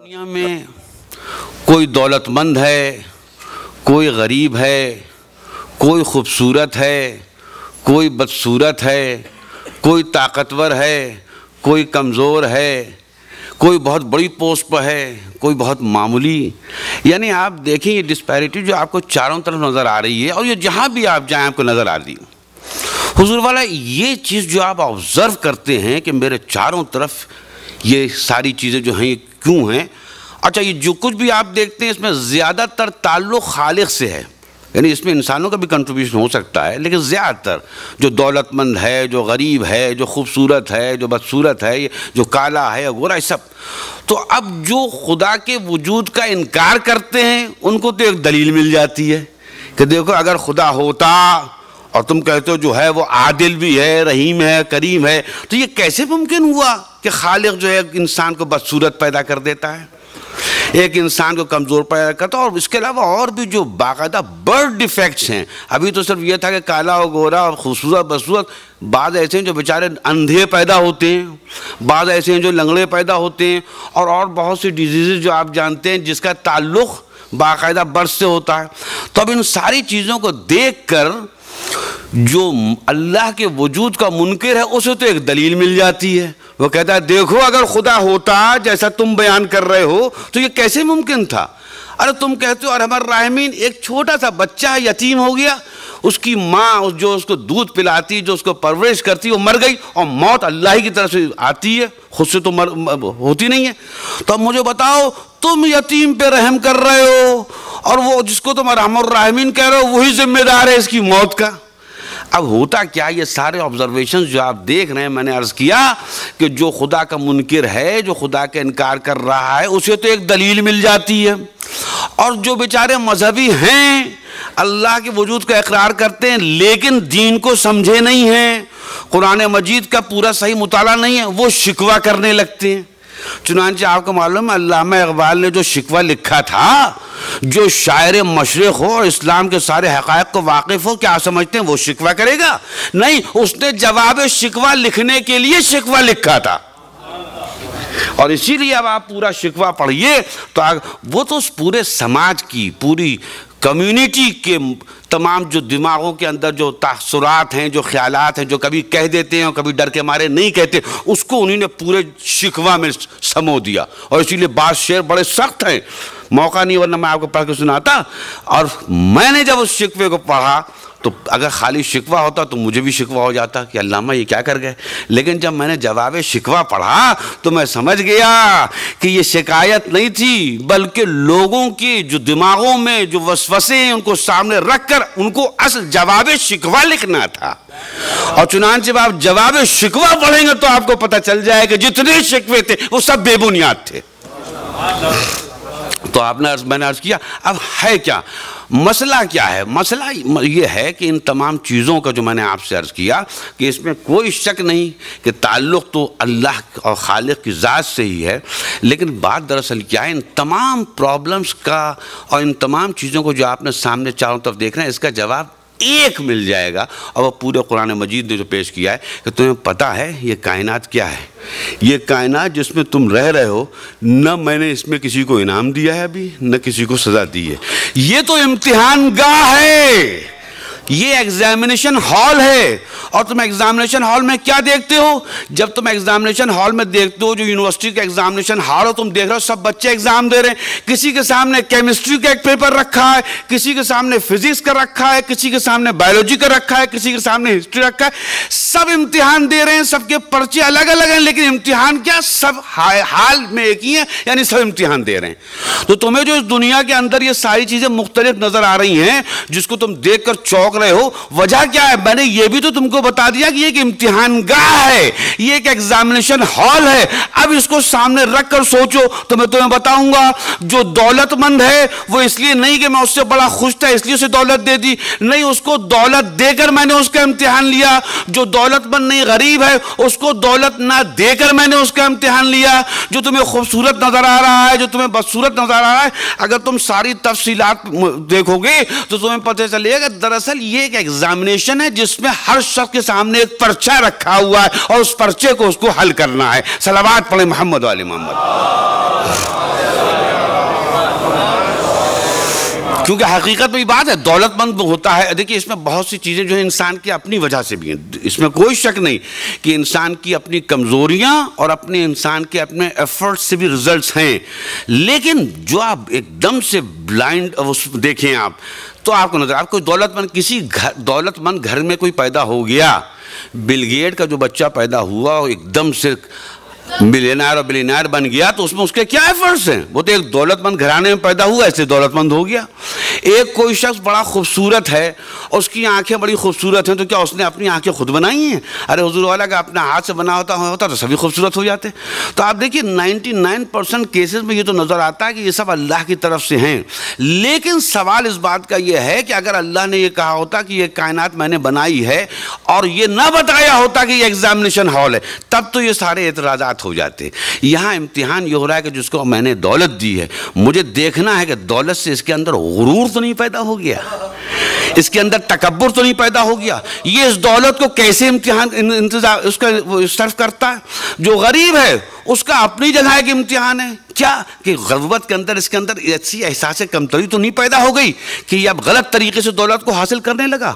दुनिया में कोई दौलतमंद है कोई गरीब है कोई खूबसूरत है कोई बदसूरत है कोई ताकतवर है कोई कमज़ोर है कोई बहुत बड़ी पोस्ट पर है, कोई बहुत मामूली। यानी आप देखें ये डिस्पैरिटी जो आपको चारों तरफ़ नज़र आ रही है और ये जहाँ भी आप जाएँ, आपको नज़र आ रही हुजूर वाला, ये चीज़ जो आप ऑब्ज़र्व करते हैं कि मेरे चारों तरफ़ ये सारी चीज़ें जो हैं, ये क्यों हैं? अच्छा ये जो कुछ भी आप देखते हैं, इसमें ज़्यादातर ताल्लुक़ खालिक से है। यानी इसमें इंसानों का भी कंट्रीब्यूशन हो सकता है, लेकिन ज़्यादातर जो दौलतमंद है, जो गरीब है, जो खूबसूरत है, जो बदसूरत है जो काला है गोरा है सब। तो अब जो खुदा के वजूद का इनकार करते हैं, उनको तो एक दलील मिल जाती है कि देखो, अगर खुदा होता और तुम कहते हो जो है वो आदिल भी है, रहीम है, करीम है तो ये कैसे मुमकिन हुआ कि खालिक जो है इंसान को बदसूरत पैदा कर देता है? एक इंसान को कमज़ोर पैदा करता और इसके अलावा और भी जो बाकायदा बर्ड डिफेक्ट्स हैं। अभी तो सिर्फ़ ये था कि काला और गोरा और खूबसूरत, बदसूरत, बाद ऐसे हैं जो बेचारे अंधे पैदा होते हैं, बाद ऐसे हैं जो लंगड़े पैदा होते हैं और और बहुत सी डिज़ीज़ जो आप जानते हैं जिसका ताल्लुक़ बाकायदा बर्थ से होता है। तो अब इन सारी चीज़ों को देख कर जो अल्लाह के वजूद का मुनकर है, उसे तो एक दलील मिल जाती है। वो कहता है, देखो, अगर खुदा होता जैसा तुम बयान कर रहे हो तो ये कैसे मुमकिन था? अरे, तुम कहते हो और हमारा राहमीन एक छोटा सा बच्चा यतीम हो गया। उसकी माँ जो उसको दूध पिलाती, जो उसको परवरिश करती, वो मर गई और मौत अल्लाह की तरफ़ से आती है। खुद से तो मर होती नहीं है। तो अब मुझे बताओ, तुम यतीम पे रहम कर रहे हो? और वो जिसको तुम राहमीन कह रहे हो, वही जिम्मेदार है इसकी मौत का। अब होता क्या? ये सारे ऑब्जर्वेशन जो आप देख रहे हैं, मैंने अर्ज़ किया कि जो खुदा का मुनकर है, जो खुदा का इनकार कर रहा है, उसे तो एक दलील मिल जाती है। और जो बेचारे मजहबी हैं, अल्लाह के वजूद का इकरार करते हैं, लेकिन दीन को समझे नहीं हैं। कुरान मजीद का पूरा सही मुताला नहीं है, वो शिकवा करने लगते हैं। चुनानचे आपको मालूम है, अल्लामा इकबाल ने जो शिकवा लिखा था, जो शायर मशरक हो और इस्लाम के सारे हक़ को वाकिफ़ हो, क्या समझते हैं वो शिकवा करेगा? नहीं, उसने जवाब शिकवा लिखने के लिए शिकवा लिखा था। और इसीलिए अब आप पूरा शिकवा पढ़िए तो वो तो उस पूरे समाज की, पूरी कम्युनिटी के तमाम जो दिमागों के अंदर जो तासरात हैं, जो ख्याल हैं, जो कभी कह देते हैं और कभी डर के मारे नहीं कहते, उसको उन्होंने पूरे शिकवा में समो दिया। और इसीलिए बात शेर बड़े सख्त हैं। मौका नहीं, वरना मैं आपको पढ़ के सुनाता। और मैंने जब उस शिकवे को पढ़ा तो अगर खाली शिकवा होता तो मुझे भी शिकवा हो जाता कि अल्लामा ये क्या कर गए। लेकिन जब मैंने जवाब शिकवा पढ़ा तो मैं समझ गया कि ये शिकायत नहीं थी, बल्कि लोगों के जो दिमागों में जो वसवसे हैं उनको सामने रख कर उनको असल जवाब शिकवा लिखना था। और चुनान जब आप जवाब शिकवा पढ़ेंगे तो आपको पता चल जाएगा जितने शिकवे थे वो सब बेबुनियाद थे। तो आपने अर्ज़, मैंने अर्ज़ किया, अब है क्या? मसला क्या है? मसला ये है कि इन तमाम चीज़ों का जो मैंने आपसे अर्ज़ किया कि इसमें कोई शक नहीं कि ताल्लुक़ तो अल्लाह और खालिक की ज़ात से ही है, लेकिन बात दरअसल क्या है, इन तमाम प्रॉब्लम्स का और इन तमाम चीज़ों को जो आपने सामने चारों तरफ़ देख रहे हैं, इसका जवाब एक मिल जाएगा। और पूरे कुरान मजीद ने जो पेश किया है कि तुम्हें पता है ये कायनात क्या है? ये कायनात जिसमें तुम रह रहे हो, न मैंने इसमें किसी को इनाम दिया है अभी, न किसी को सज़ा दी है। ये तो इम्तिहान गाह है। ये एग्जामिनेशन हॉल है। और तुम एग्जामिनेशन हॉल में क्या देखते हो? जब तुम एग्जामिनेशन हॉल में देखते हो, जो यूनिवर्सिटी का एग्जामिनेशन हॉल हो, तुम देख रहे हो, सब बच्चे एग्ज़ाम दे रहे हैं। किसी के सामने केमिस्ट्री का एक पेपर रखा है, किसी के सामने फिजिक्स का रखा है, किसी के सामने बायोलॉजी का रखा है, किसी के सामने हिस्ट्री रखा है। सब इम्तिहान दे रहे हैं, सबके पर्चे अलग अलग हैं, लेकिन इम्तिहान क्या? सब हाल में एक ही है, यानी सब इम्तिहान दे रहे हैं। तो तुम्हें जो इस दुनिया के अंदर ये सारी चीज़ें मुख्तलिफ़ नज़र आ रही हैं, जिसको तुम देख कर चौक रहे हो? वजह क्या है? मैंने ये भी तो तुमको बता दिया कि एक इम्तिहान गाह है। ये एक एग्जामिनेशन हॉल है। अब इसको सामने रख कर सोचो। तो मैं तुम्हें बताऊँगा, जो दौलतमंद है, वो इसलिए नहीं कि मैं उससे बड़ा खुश था, इसलिए उसे दौलत दे दी। नहीं, उसको दौलत देकर मैंने उसका इम्तिहान लिया। जो दौलतमंद नहीं, गरीब है, उसको दौलत ना देकर मैंने उसका इम्तिहान लिया। जो तुम्हें खूबसूरत नज़र आ रहा है, जो तुम्हें बदसूरत नज़र आ रहा है, अगर तुम सारी तफसीलात देखोगे तो तुम्हें पता चलेगा दरअसल ये एक एग्जामिनेशन है जिसमें हर शख्स के सामने एक पर्चा रखा हुआ है और उस पर्चे को उसको हल करना है। सलावात पढ़े मोहम्मद वाले मोहम्मद। क्योंकि हकीकत में बात है, दौलतमंद होता है। देखिए, इसमें बहुत सी चीज़ें जो है इंसान की अपनी वजह से भी हैं। इसमें कोई शक नहीं कि इंसान की अपनी कमज़ोरियाँ और अपने इंसान के अपने एफर्ट से भी रिजल्ट्स हैं। लेकिन जो आप एकदम से ब्लाइंड देखें आप तो आपको नज़र, आपको दौलतमंद, किसी घर, दौलतमंद घर में कोई पैदा हो गया बिलगेट का जो बच्चा पैदा हुआ एकदम से मिलियनर और बिलियनर बन गया तो उसमें उसके क्या एफर्ट्स हैं? वो तो एक दौलतमंद घराने में पैदा हुआ, ऐसे दौलतमंद हो गया। एक कोई शख्स बड़ा खूबसूरत है उसकी आँखें बड़ी खूबसूरत हैं तो क्या उसने अपनी आँखें खुद बनाई हैं? अरे हजूर वाला का अपना हाथ से बना होता होता तो सभी खूबसूरत हो जाते। तो आप देखिए 99 परसेंट केसेज में ये तो नज़र आता है कि ये सब अल्लाह की तरफ़ से हैं। लेकिन सवाल इस बात का ये है कि अगर अल्लाह ने यह कहा होता कि ये कायनात मैंने बनाई है, और ये ना बताया होता कि ये एग्जामिनेशन हॉल है, तब तो ये सारे एतराज़ात हो जाते यहाँ इम्तिहान ये हो रहा है कि जिसको मैंने दौलत दी है, मुझे देखना है कि दौलत से इसके अंदर गुरूर तो नहीं पैदा हो गया, इसके अंदर तकबर तो नहीं पैदा हो गया। ये इस दौलत को कैसे इम्तिहान इंतज़ार उसका सर्व करता है? जो गरीब है, उसका अपनी जगह एक इम्तिहान है। क्या? कि गरबत के अंदर, इसके अंदर ऐसी एहसास कमतरी तो नहीं पैदा हो गई कि अब गलत तरीके से दौलत को हासिल करने लगा?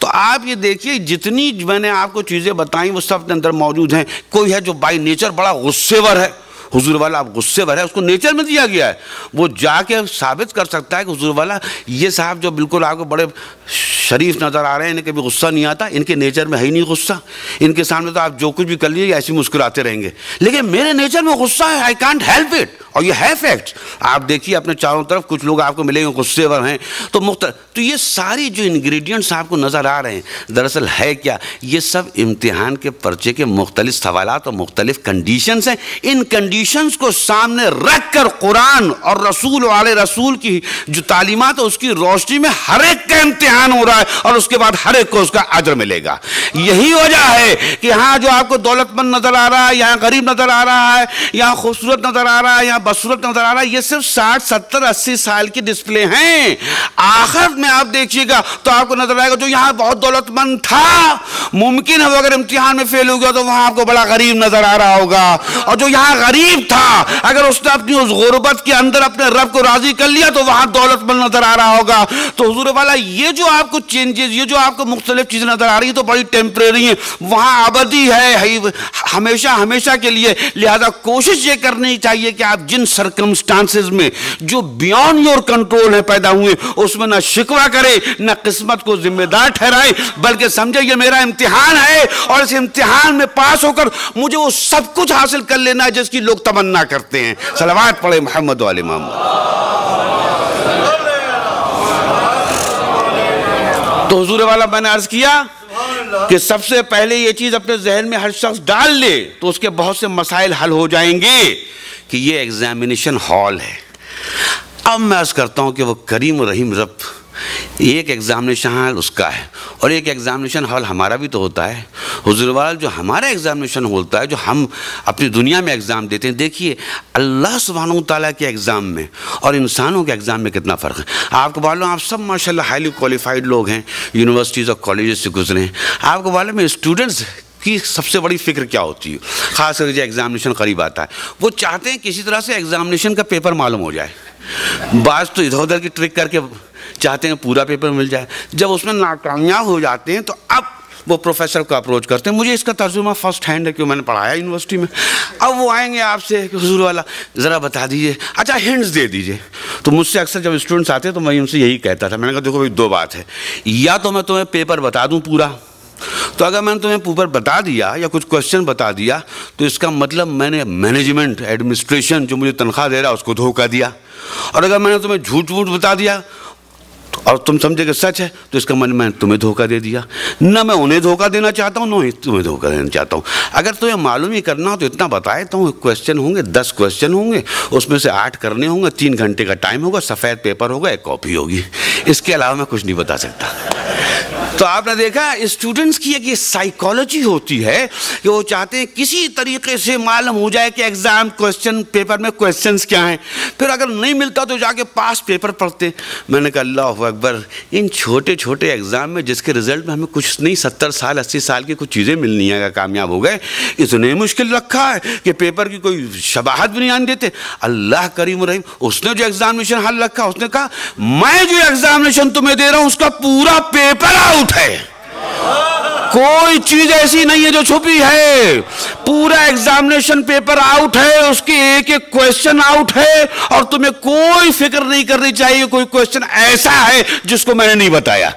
तो आप ये देखिए, जितनी मैंने आपको चीज़ें बताई, वो सब के अंदर मौजूद हैं। कोई है जो बाई नेचर बड़ा गुस्सेवर है। हुजूर वाला, आप गुस्से भर है, उसको नेचर में दिया गया है। वो जाके साबित कर सकता है कि हुजूर वाला, ये साहब जो बिल्कुल आपको बड़े शरीफ नज़र आ रहे हैं इन्हें कभी गुस्सा नहीं आता, इनके नेचर में है ही नहीं गुस्सा। इनके सामने तो आप जो कुछ भी कर लीजिए ऐसे मुस्कुराते रहेंगे। लेकिन मेरे नेचर में गुस्सा है आई कॉन्ट हेल्प इट और ये है फैक्ट आप देखिए, अपने चारों तरफ़ कुछ लोग आपको मिलेंगे गुस्से वर हैं। तो मुख्त तो ये सारी जो इन्ग्रीडियंट्स आपको नज़र आ रहे हैं, दरअसल है क्या? ये सब इम्तिहान के पर्चे के मुख्तलिफ़ सवाल और मुख्तलिफ़ कंडीशन हैं। इन कंडीशंस को सामने रख कर कुरान और रसूल वाले रसूल की जो तालीमत है, उसकी रोशनी में हर एक का इम्तिहान हो रहा है और उसके बाद हर एक को उसका अजर मिलेगा। यही वजह है कि यहाँ जो आपको दौलतमंद नज़र आ रहा है, यहाँ गरीब नज़र आ रहा है, यहाँ खूबसूरत नज़र आ रहा है, यहाँ बदसूरत नज़र आ रहा है, ये सिर्फ़ साठ, सत्तर, अस्सी साल की डिस्प्ले हैं। आखिर में आप देखिएगा तो आपको नज़र आएगा जो यहाँ बहुत दौलतमंद था, मुमकिन है अगर इम्तिहान में फेल हो गया तो वहाँ आपको बड़ा गरीब नज़र आ रहा होगा। और जो यहाँ गरीब था। अगर उसने अपनी उस गुर्बत के अंदर अपने रब को राज़ी कर लिया तो वहाँ दौलतमंद नज़र आ रहा होगा। तो हजूर वाला, ये जो आपको चेंजेस ये जो आपको मुख्तलिफ़ चीज़ें नज़र आ रही है तो बड़ी टेम्परेरी है। वहाँ अबदी है हमेशा हमेशा के लिए। लिहाजा कोशिश ये करनी चाहिए कि आप जिन सरकमस्टांसेस में, जो बियॉन्ड योर कंट्रोल है, पैदा हुए, उसमें ना शिकवा करे, ना किस्मत को जिम्मेदार ठहराए, बल्कि समझे, ये मेरा इम्तिहान है, और इस इम्तिहान में पास होकर मुझे वो सब कुछ हासिल कर लेना है, जिसकी लोग तमन्ना करते हैं। सलवात पढ़े मोहम्मद वाले मोहम्मद तो हजूर वाला मैंने अर्ज़ किया कि सबसे पहले ये चीज़ अपने जहन में हर शख्स डाल ले तो उसके बहुत से मसाइल हल हो जाएँगे कि ये एग्जामिनेशन हॉल है। अब मैं अर्ज़ करता हूँ कि वो करीम रहीम रब एक एग्ज़ामिनेशन हॉल उसका है। और एक एग्ज़ामिनेशन हॉल हमारा भी तो होता है। हजूरवाल, जो हमारा एग्ज़ामिनेशन होता है, जो हम अपनी दुनिया में एग्ज़ाम देते हैं, देखिए, अल्लाह सुबहान ताला के एग्ज़ाम में और इंसानों के एग्ज़ाम में कितना फ़र्क है। आपको मालूम आप सब माशाल्लाह हाईली क्वालिफाइड लोग हैं यूनिवर्सिटीज़ और कॉलेज से गुजरे हैं। आपको मालूम है स्टूडेंट्स की सबसे बड़ी फ़िक्र क्या होती है? ख़ास करके जो एग्ज़ामिनेशन करीब आता है। वो चाहते हैं किसी तरह से एग्ज़ामिनेशन का पेपर मालूम हो जाए। बाज तो इधर उधर की ट्रिक करके चाहते हैं पूरा पेपर मिल जाए। जब उसमें नाकामयाब हो जाते हैं तो अब वो प्रोफेसर को अप्रोच करते हैं। मुझे इसका तर्जुमा फ़र्स्ट हैंड है क्यों मैंने पढ़ाया यूनिवर्सिटी में। अब वो आएँगे आपसे, हजूर वाला, ज़रा बता दीजिए। अच्छा हिंट्स दे दीजिए। तो मुझसे अक्सर जब स्टूडेंट्स आते हैं तो मैं उनसे यही कहता था। मैंने कहा, देखो भाई, दो बात है। या तो मैं तुम्हें पेपर बता दूँ पूरा। तो अगर मैंने तुम्हें ऊपर बता दिया या कुछ क्वेश्चन बता दिया तो इसका मतलब मैंने मैनेजमेंट एडमिनिस्ट्रेशन जो मुझे तनख्वाह दे रहा उसको धोखा दिया। और अगर मैंने तुम्हें झूठ वूठ बता दिया और तुम समझे कि सच है तो इसका मन मैंने तुम्हें धोखा दे दिया। ना मैं उन्हें धोखा देना चाहता हूँ, ना तुम्हें धोखा देना चाहता हूँ। अगर तुम्हें मालूम ही करना हो तो इतना बताए तो क्वेश्चन होंगे, दस क्वेश्चन होंगे, उसमें से आठ करने होंगे, तीन घंटे का टाइम होगा, सफ़ेद पेपर होगा, एक कॉपी होगी। इसके अलावा मैं कुछ नहीं बता सकता। तो आपने देखा स्टूडेंट्स की एक साइकोलॉजी होती है कि वो चाहते हैं किसी तरीके से मालूम हो जाए कि एग्ज़ाम क्वेश्चन पेपर में क्वेश्चंस क्या हैं। फिर अगर नहीं मिलता तो जाके पास पेपर पढ़ते। मैंने कहा अल्लाह अकबर, इन छोटे छोटे एग्ज़ाम में जिसके रिज़ल्ट में हमें कुछ नहीं, सत्तर साल, अस्सी साल की कुछ चीज़ें मिलनी है, अगर कामयाब हो गए, इतने मुश्किल रखा है कि पेपर की कोई शबाहत भी नहीं आने देते। अल्लाह करीम रहीम, उसने जो एग्जामिनेशन हल रखा, उसने कहा, मैं जो एग्जामिनेशन तुम्हें दे रहा हूँ, उसका पूरा पेपर आउट है। कोई चीज़ ऐसी नहीं है जो छुपी है। पूरा एग्जामिनेशन पेपर आउट है, उसके एक एक क्वेश्चन आउट है, और तुम्हें कोई फ़िक्र नहीं करनी चाहिए, कोई क्वेश्चन ऐसा है जिसको मैंने नहीं बताया।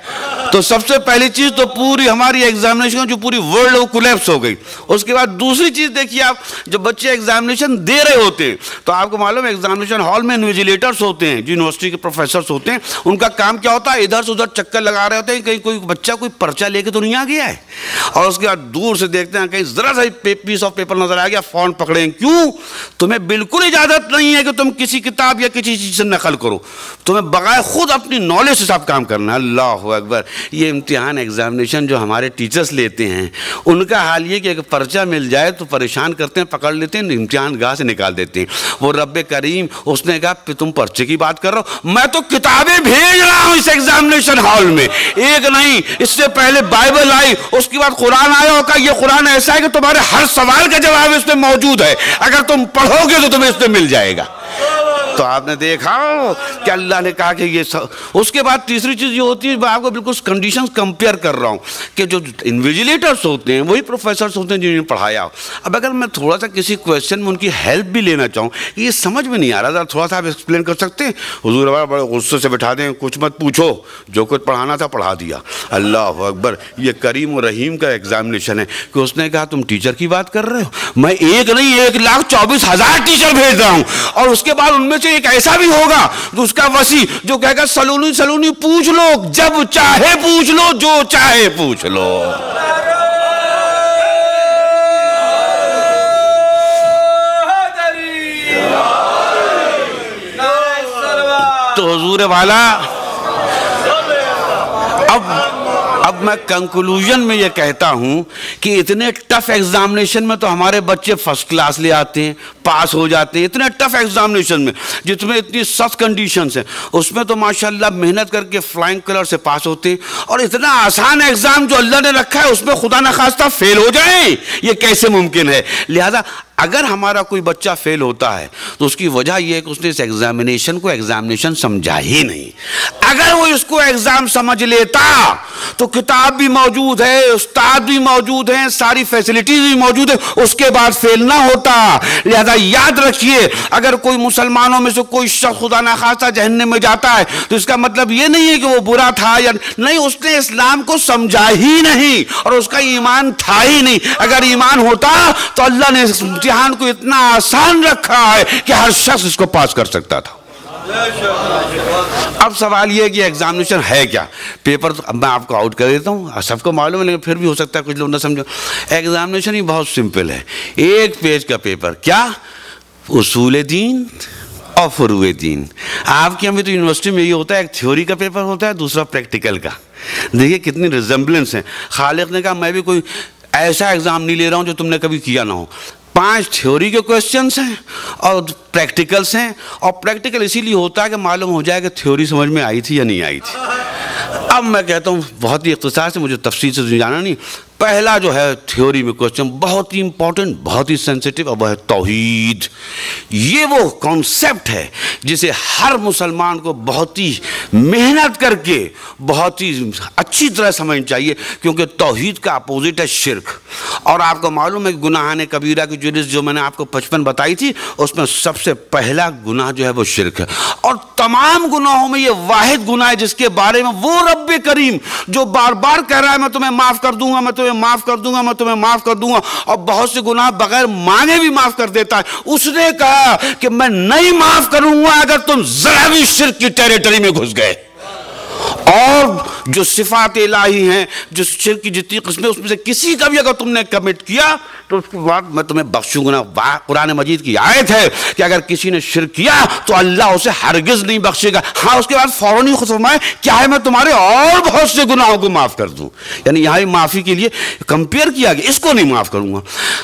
तो सबसे पहली चीज़ तो पूरी हमारी एग्जामिनेशन जो पूरी वर्ल्ड वो कुलेप्स हो गई। उसके बाद दूसरी चीज़ देखिए आप, जब बच्चे एग्जामिनेशन दे रहे होते हैं तो आपको मालूम एग्जामिनेशन हॉल में इन्विजिलेटर्स होते हैं यूनिवर्सिटी के प्रोफेसर होते हैं। उनका काम क्या होता है? इधर से उधर चक्कर लगा रहे होते हैं, कहीं कोई बच्चा कोई पर्चा लेके तो नहीं आ गया है? और उसके बाद दूर से देखते हैं, कहीं जरा सा पीस ऑफ़ पेपर नज़र आ गया फ़ोन पकड़े। क्यों? तुम्हें बिल्कुल इजाज़त नहीं है कि तुम किसी किताब या किसी चीज़ से नकल करो। तुम्हें बगैर खुद अपनी नॉलेज से सब काम करना अल्लाह अकबर। ये इम्तिहान एग्जामिनेशन जो हमारे टीचर्स लेते हैं, उनका हाल ये कि एक पर्चा मिल जाए तो परेशान करते हैं, पकड़ लेते हैं, इम्तिहान गाह से निकाल देते हैं। वो रब करीम, उसने कहा तुम पर्चे की बात कर रहे हो। मैं तो किताबें भेज रहा हूँ इस एग्जामिनेशन हॉल में। एक नहीं, इससे पहले बाइबल आई उसके बाद कुरान आया होगा ये कुरान ऐसा है कि तुम्हारे हर सवाल का जवाब इसमें मौजूद है। अगर तुम पढ़ोगे तो तुम्हें इसमें मिल जाएगा। तो आपने देखा कि अल्लाह ने कहा कि ये सब, उसके बाद तीसरी चीज़ ये होती है, मैं आपको बिल्कुल कंडीशंस कंपेयर कर रहा हूँ कि जो इन्विजिलेटर्स होते हैं, वही प्रोफेसर होते हैं जिन्होंने पढ़ाया अब अगर मैं थोड़ा सा किसी क्वेश्चन में उनकी हेल्प भी लेना चाहूँ, ये समझ में नहीं आ रहा था थोड़ा सा आप एक्सप्लेन कर सकते हैं? हजूर बड़े गुस्से से बैठा दें, कुछ मत पूछो, जो कुछ पढ़ाना था पढ़ा दिया। अल्लाह अकबर, ये करीम और रहीम का एग्जामिनेशन है कि उसने कहा, तुम टीचर की बात कर रहे हो? मैं एक नहीं, एक लाख चौबीस हज़ार टीचर भेज रहा हूँ। और उसके बाद उनमें से एक ऐसा भी होगा तो उसका वसी जो कहेगा, सलूनी सलूनी पूछ लो, जब चाहे पूछ लो, जो चाहे पूछ लो। तो हजूर वाला, अब अब मैं कंक्लूजन में ये कहता हूँ कि इतने टफ एग्जामिनेशन में तो हमारे बच्चे फ़र्स्ट क्लास ले आते हैं पास हो जाते हैं, इतने टफ एग्जामिनेशन में जिसमें इतनी सख्त कंडीशन है, उसमें तो माशाल्लाह मेहनत करके फ्लाइंग कलर से पास होते हैं और इतना आसान एग्ज़ाम जो अल्लाह ने रखा है, उसमें खुदा न खास्ता फेल हो जाए, ये कैसे मुमकिन है? लिहाजा अगर हमारा कोई बच्चा फेल होता है तो उसकी वजह यह है कि उसने इस एग्जामिनेशन को एग्जामिनेशन समझा ही नहीं। अगर वो इसको एग्ज़ाम समझ लेता तो किताब भी मौजूद है, उस्ताद भी मौजूद हैं, सारी फैसिलिटीज़ भी मौजूद है, उसके बाद फेल ना होता। लिहाजा याद रखिए, अगर कोई मुसलमानों में से कोई शख्स खुदा ना खासा जहन्ने में जाता है तो इसका मतलब ये नहीं है कि वो बुरा था या नहीं, उसने इस्लाम को समझा ही नहीं और उसका ईमान था ही नहीं। अगर ईमान होता तो अल्लाह ने इम्तिहान को इतना आसान रखा है कि हर शख्स इसको पास कर सकता था। अब सवाल यह कि एग्जामिनेशन है क्या? पेपर तो अब मैं आपको आउट कर देता हूँ सबको मालूम है, लेकिन फिर भी हो सकता है कुछ लोग ना समझो। एग्जामिनेशन ही बहुत सिंपल है। एक पेज का पेपर क्या? उसूल दीन और फरूए दीन। आपके यहाँ भी तो यूनिवर्सिटी में ये होता है, एक थ्योरी का पेपर होता है, दूसरा प्रैक्टिकल का। देखिए कितनी रिजेंबलेंस है। खालिक ने कहा, मैं भी कोई ऐसा एग्ज़ाम नहीं ले रहा हूँ जो तुमने कभी किया ना हो। पाँच थ्योरी के क्वेश्चंस हैं और प्रैक्टिकल्स हैं और प्रैक्टिकल इसीलिए होता है कि मालूम हो जाए कि थ्योरी समझ में आई थी या नहीं आई थी। अब मैं कहता हूँ, बहुत ही इख्तसार से मुझे तफसील से जाना नहीं। पहला जो है थ्योरी में क्वेश्चन बहुत ही इंपॉर्टेंट बहुत ही सेंसिटिव और वह है तोहीद। ये वो कॉन्सेप्ट है जिसे हर मुसलमान को बहुत ही मेहनत करके बहुत ही अच्छी तरह समझनी चाहिए, क्योंकि तोहीद का अपोजिट है शिरक और आपको मालूम है गुनाह ने कबीरा की जुलिस जो मैंने आपको बचपन बताई थी, उसमें सबसे पहला गुनाह जो है वो शिरक है। और तमाम गुनाहों में ये वाहिद गुनाह है जिसके बारे में वो रब करीम जो बार बार कह रहा है, मैं तुम्हें माफ़ कर दूँगा, मैं तुम्हें माफ़ कर दूँगा, मैं तुम्हें माफ़ कर दूँगा। और बहुत से गुनाह बगैर मांगे भी माफ़ कर देता है। उसने कहा कि मैं नहीं माफ़ करूँगा अगर तुम जरा भी शिरक की टेरिटरी में घुस गए। और जो सिफात इलाही हैं, जो शिर की जितनी किस्में, उसमें से किसी का भी अगर तुमने कमिट किया तो उसके बाद मैं तुम्हें बख्शूँगा वाह कुरान मजीद की आयत है कि अगर किसी ने शिर किया तो अल्लाह उसे हरगिज नहीं बख्शेगा। हाँ उसके बाद फ़ौरन ही खुद फरमाए, क्या है, मैं तुम्हारे और बहुत से गुनाहों को माफ़ कर दूँ? यानी यहाँ माफ़ी के लिए कंपेयर किया गया, इसको नहीं माफ़ करूँगा।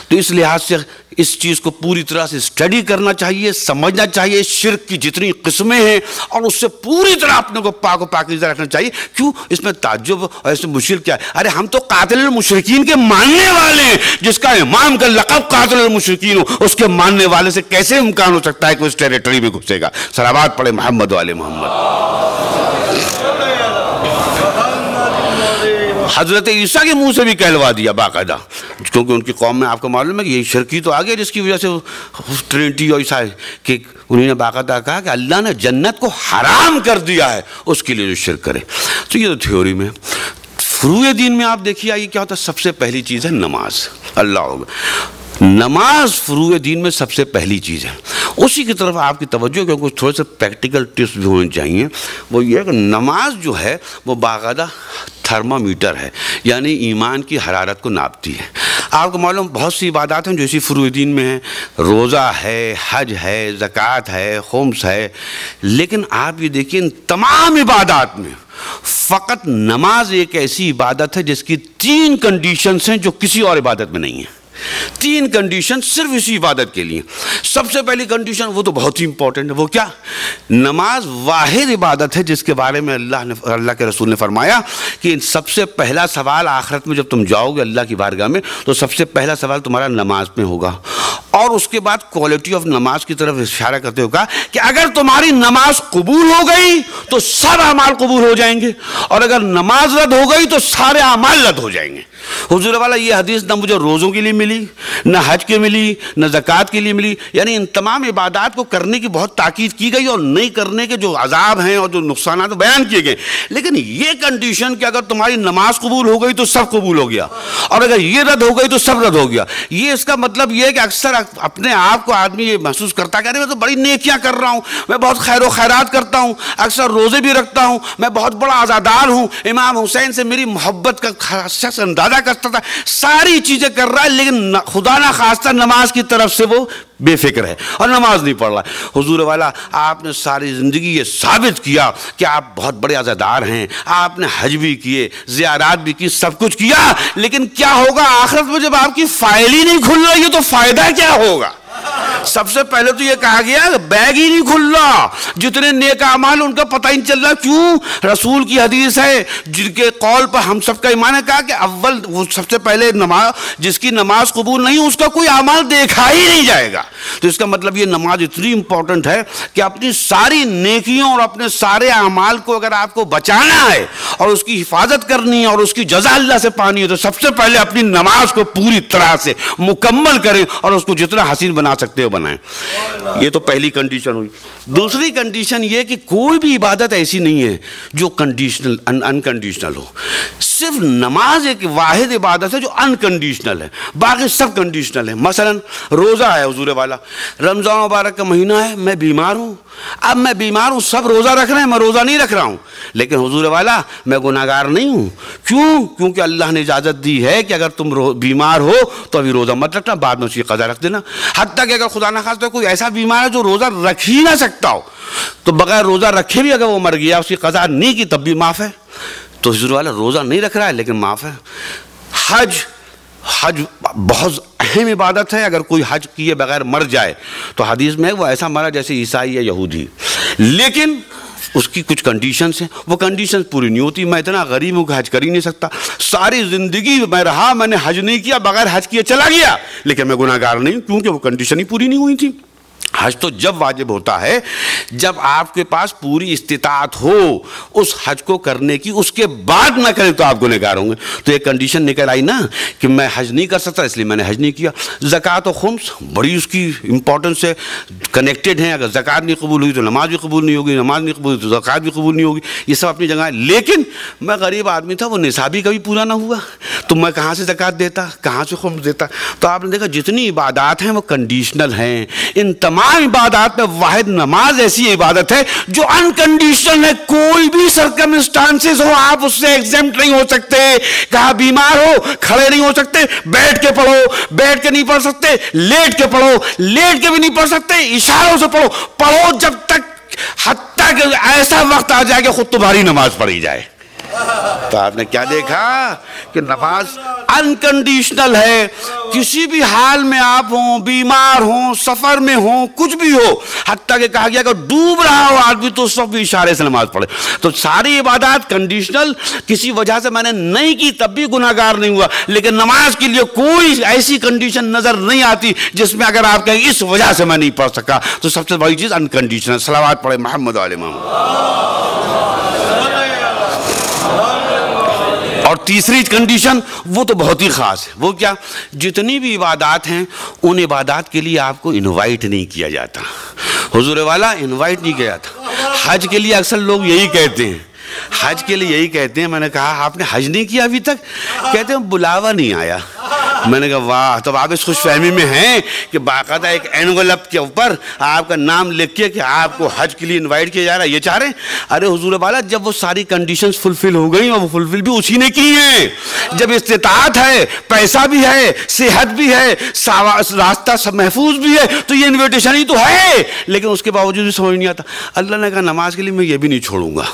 तो इस लिहाज से इस चीज़ को पूरी तरह से स्टडी करना चाहिए, समझना चाहिए, शिरक की जितनी किस्में हैं, और उससे पूरी तरह अपने को पाक पाकिजा रखना चाहिए। क्यों? इसमें ताजुब और इसमें मुश्किल क्या है? अरे हम तो कातिल मुशरकिन के मानने वाले हैं, जिसका इमाम का लकब कातिल मुशरकिन हो, उसके मानने वाले से कैसे इम्कान हो सकता है कि उस टेरिटरी में घुसेगा? सलाबाद पड़े मोहम्मद वाले मोहम्मद। हज़रत ईसा के मुँह से भी कहलवा दिया बाकायदा। क्योंकि उनकी कौम में आपको मालूम है कि यही शर्की तो आ गया जिसकी वजह से ट्रिनिटी और ईसा कि उन्होंने बाकायदा कहा कि अल्लाह ने जन्नत को हराम कर दिया है, उसके लिए जो शिर करे। तो ये तो थ्योरी में फ्रूए दिन में आप देखिए, आइए क्या होता है? सबसे पहली चीज़ है नमाज़। अल्लाह नमाज़ फ्रूए दीन में सबसे पहली चीज़ है। उसी की तरफ़ आपकी तवज्जो, क्योंकि थोड़े से प्रैक्टिकल टिप्स भी होने चाहिए। वो ये कि नमाज़ जो है, वो बाकायदा थर्मामीटर है, यानी ईमान की हरारत को नापती है। आपको मालूम, बहुत सी इबादत हैं जो इसी फ्रूदीन में हैं। रोज़ा है, हज है, ज़क़़त है, खुम्स है। लेकिन आप ये देखिए, इन तमाम इबादत में फ़कत नमाज़ एक ऐसी इबादत है जिसकी तीन कंडीशंस हैं जो किसी और इबादत में नहीं है। तीन कंडीशन सिर्फ़ इसी इबादत के लिए। सबसे पहली कंडीशन वो तो बहुत ही इंपॉर्टेंट है। वो क्या? नमाज़ वाहिद इबादत है, जिसके बारे में अल्लाह ने अल्लाह के रसूल ने फरमाया कि सबसे पहला सवाल आखिरत में जब तुम जाओगे अल्लाह की बारगाह में तो सबसे पहला सवाल तुम्हारा नमाज़ में होगा। और उसके बाद क्वालिटी ऑफ़ नमाज़ की तरफ़ इशारा करते होगा कि अगर तुम्हारी नमाज़ कबूल हो गई तो सब अमाल कबूल हो जाएँगे। और अगर नमाज़ रद्द हो गई तो सारे अमाल रद्द हो जाएँगे। हुजूर वाला ये हदीस न मुझे रोज़ों के लिए मिली न हज के मिली, न ज़क़़त के लिए मिली। यानी इन तमाम इबादत को करने की बहुत ताकीद की गई और नहीं करने के जो अजाब हैं और जो नुकसान तो बयान किए गए। लेकिन ये कंडीशन कि अगर तुम्हारी नमाज़ कबूल हो गई तो सब कबूल हो गया। और अगर ये रद्द हो गई तो सब रद्द हो गया। ये इसका मतलब ये है कि अक्सर अपने आप को आदमी ये महसूस करता है मैं तो बड़ी नेकियाँ कर रहा हूँ, मैं बहुत खैर खैरात करता हूँ, अक्सर रोज़े भी रखता हूँ, मैं बहुत बड़ा आज़ादार हूँ। इमाम हुसैन से मेरी मोहब्बत का शख्स अंदाज़ा करता था, सारी चीज़ें कर रहा है, लेकिन खुदा ना खास्ता नमाज़ की तरफ़ से वो बेफिक्र है और नमाज़ नहीं पढ़ रहा है। हजूर वाला, आपने सारी ज़िंदगी ये साबित किया कि आप बहुत बड़े अजादार हैं, आपने हज भी किए, ज़ियारात भी की, सब कुछ किया, लेकिन क्या होगा? आखिरत में जब आपकी फ़ाइल ही नहीं खुल रही है तो फ़ायदा क्या होगा? सबसे पहले तो ये कहा गया, बैग ही नहीं खुल रहा जितने नेक अमाल, उनका पता ही नहीं चल रहा क्यों? रसूल की हदीस है, जिनके कॉल पर हम सबका ईमान है, कहा कि अव्वल, वो सबसे पहले नमाज़, जिसकी नमाज़ कबूल नहीं, उसका कोई अमाल देखा ही नहीं जाएगा। तो इसका मतलब ये नमाज़ इतनी इंपॉर्टेंट है कि अपनी सारी नेकियों और अपने सारे अमाल को अगर आपको बचाना है, और उसकी हिफाजत करनी है, और उसकी जजा अल्लाह से पानी है तो सबसे पहले अपनी नमाज़ को पूरी तरह से मुकम्मल करें, और उसको जितना हसीन बना सकते हो बनाए। ये तो पहली कंडीशन हुई। दूसरी कंडीशन ये कि कोई भी इबादत ऐसी नहीं है जो कंडीशनल अनकंडीशनल हो। सिर्फ़ नमाज़ एक वाहिद इबादत है जो अनकंडीशनल है। बाकी सब कंडीशनल है। मसलन, रोज़ा है हजूर वाला। रमज़ान मुबारक का महीना है, मैं बीमार हूँ। अब मैं बीमार हूँ, सब रोज़ा रख रहे हैं, मैं रोज़ा नहीं रख रहा हूँ। लेकिन हजूर वाला, मैं गुनागार नहीं हूँ। क्यों? क्योंकि अल्लाह ने इजाज़त दी है कि अगर तुम बीमार हो तो अभी रोज़ा मत रखना, बाद में उसकी कज़ा रख देना। हद तक अगर खुदा ना खास तो कोई ऐसा बीमार है जो रोज़ा रख ही ना सकता हो। तो बगैर रोज़ा रखे भी अगर वो मर गया, उसकी कज़ा नहीं की, तब भी माफ़ है। तो हजूर वाला रोज़ा नहीं रख रहा है, लेकिन माफ़ है। हज हज बहुत अहम इबादत है, अगर कोई हज किए बगैर मर जाए तो हदीस में वो ऐसा मरा जैसे ईसाई या यहूदी। लेकिन उसकी कुछ कंडीशंस हैं। वो कंडीशंस पूरी नहीं होती, मैं इतना गरीब हूँ कि हज कर ही नहीं सकता। सारी ज़िंदगी मैं रहा, मैंने हज नहीं किया, बगैर हज किए चला गया, लेकिन मैं गुनागार नहीं क्योंकि वो कंडीशन ही पूरी नहीं हुई थी। हज तो जब वाजिब होता है, जब आपके पास पूरी इस्तात हो, उस हज को करने की, उसके बाद ना करें तो आप गुनहगार होंगे। तो एक कंडीशन निकल आई ना, कि मैं हज नहीं कर सकता, इसलिए मैंने हज नहीं किया। ज़क़़त और खुम्स, बड़ी उसकी इंपॉर्टेंस है। कनेक्टेड हैं, अगर ज़क़़त नहीं कबूल हुई तो नमाज़ भी कबूल नहीं होगी, नमाज़ नहीं कबूल तो ज़क़़त भी कबूल नहीं होगी। ये सब अपनी जगह है। लेकिन मैं गरीब आदमी था, वो निसाबी कभी पूरा ना हुआ। तो मैं कहाँ से जक़ात देता, कहाँ से खुम देता? तो आपने देखा, जितनी इबादत हैं, वो कंडीशनल हैं। इन तमाम इबादत में वाहिद नमाज़ ऐसी इबादत है जो अनकंडीशनल है। कोई भी सरकमस्टांसिस हो, आप उससे एग्ज़ाम नहीं हो सकते। कहा, बीमार हो, खड़े नहीं हो सकते। बैठ के पढ़ो, बैठ के नहीं पढ़ सकते। लेट के पढ़ो, लेट के भी नहीं पढ़ सकते। इशारों से पढ़ो। पढ़ो जब तक हत्या के ऐसा वक्त आ जाए कि खुद तुम्हारी नमाज़ पढ़ी जाए। तो आपने क्या देखा कि नमाज़ अनकंडीशनल है? किसी भी हाल में आप हो, बीमार हो, सफ़र में हो, कुछ भी हो, हत्या के कहा गया, अगर डूब रहा हो आदमी तो सब भी इशारे से नमाज़ पढ़े। तो सारी इबादत कंडीशनल किसी वजह से मैंने नहीं की, तब भी गुनागार नहीं हुआ। लेकिन नमाज़ के लिए कोई ऐसी कंडीशन नज़र नहीं आती, जिसमें अगर आप कहें, इस वजह से मैं नहीं पढ़ सका। तो सबसे बड़ी चीज़ अनकंडीशनल सलावाद पढ़े मोहम्मद वाले मोहम्मद। और तीसरी कंडीशन वो तो बहुत ही ख़ास है। वो क्या? जितनी भी इबादत हैं, उन इबादत के लिए आपको इनवाइट नहीं किया जाता। हजूर वाला इनवाइट नहीं किया जाता। हज के लिए अक्सर लोग यही कहते हैं। हज के लिए यही कहते हैं। मैंने कहा, आपने हज नहीं किया अभी तक? कहते हैं, बुलावा नहीं आया। मैंने कहा, वाह तब आप इस खुशफहमी में हैं कि बाकायदा एक एनवलप के ऊपर आपका नाम लिख के कि आपको हज के लिए इनवाइट किया जा रहा है। ये चाह रहे अरे, हुजूर वाला जब वो सारी कंडीशंस फुलफिल हो गई और वो फुलफिल भी उसी ने की हैं। जब इस्तात है, पैसा भी है, सेहत भी है रास्ता सब महफूज भी है तो ये इन्विटेशन ही तो है। लेकिन उसके बावजूद भी समझ नहीं आता। अल्लाह ने कहा, नमाज़ के लिए मैं ये भी नहीं छोड़ूँगा।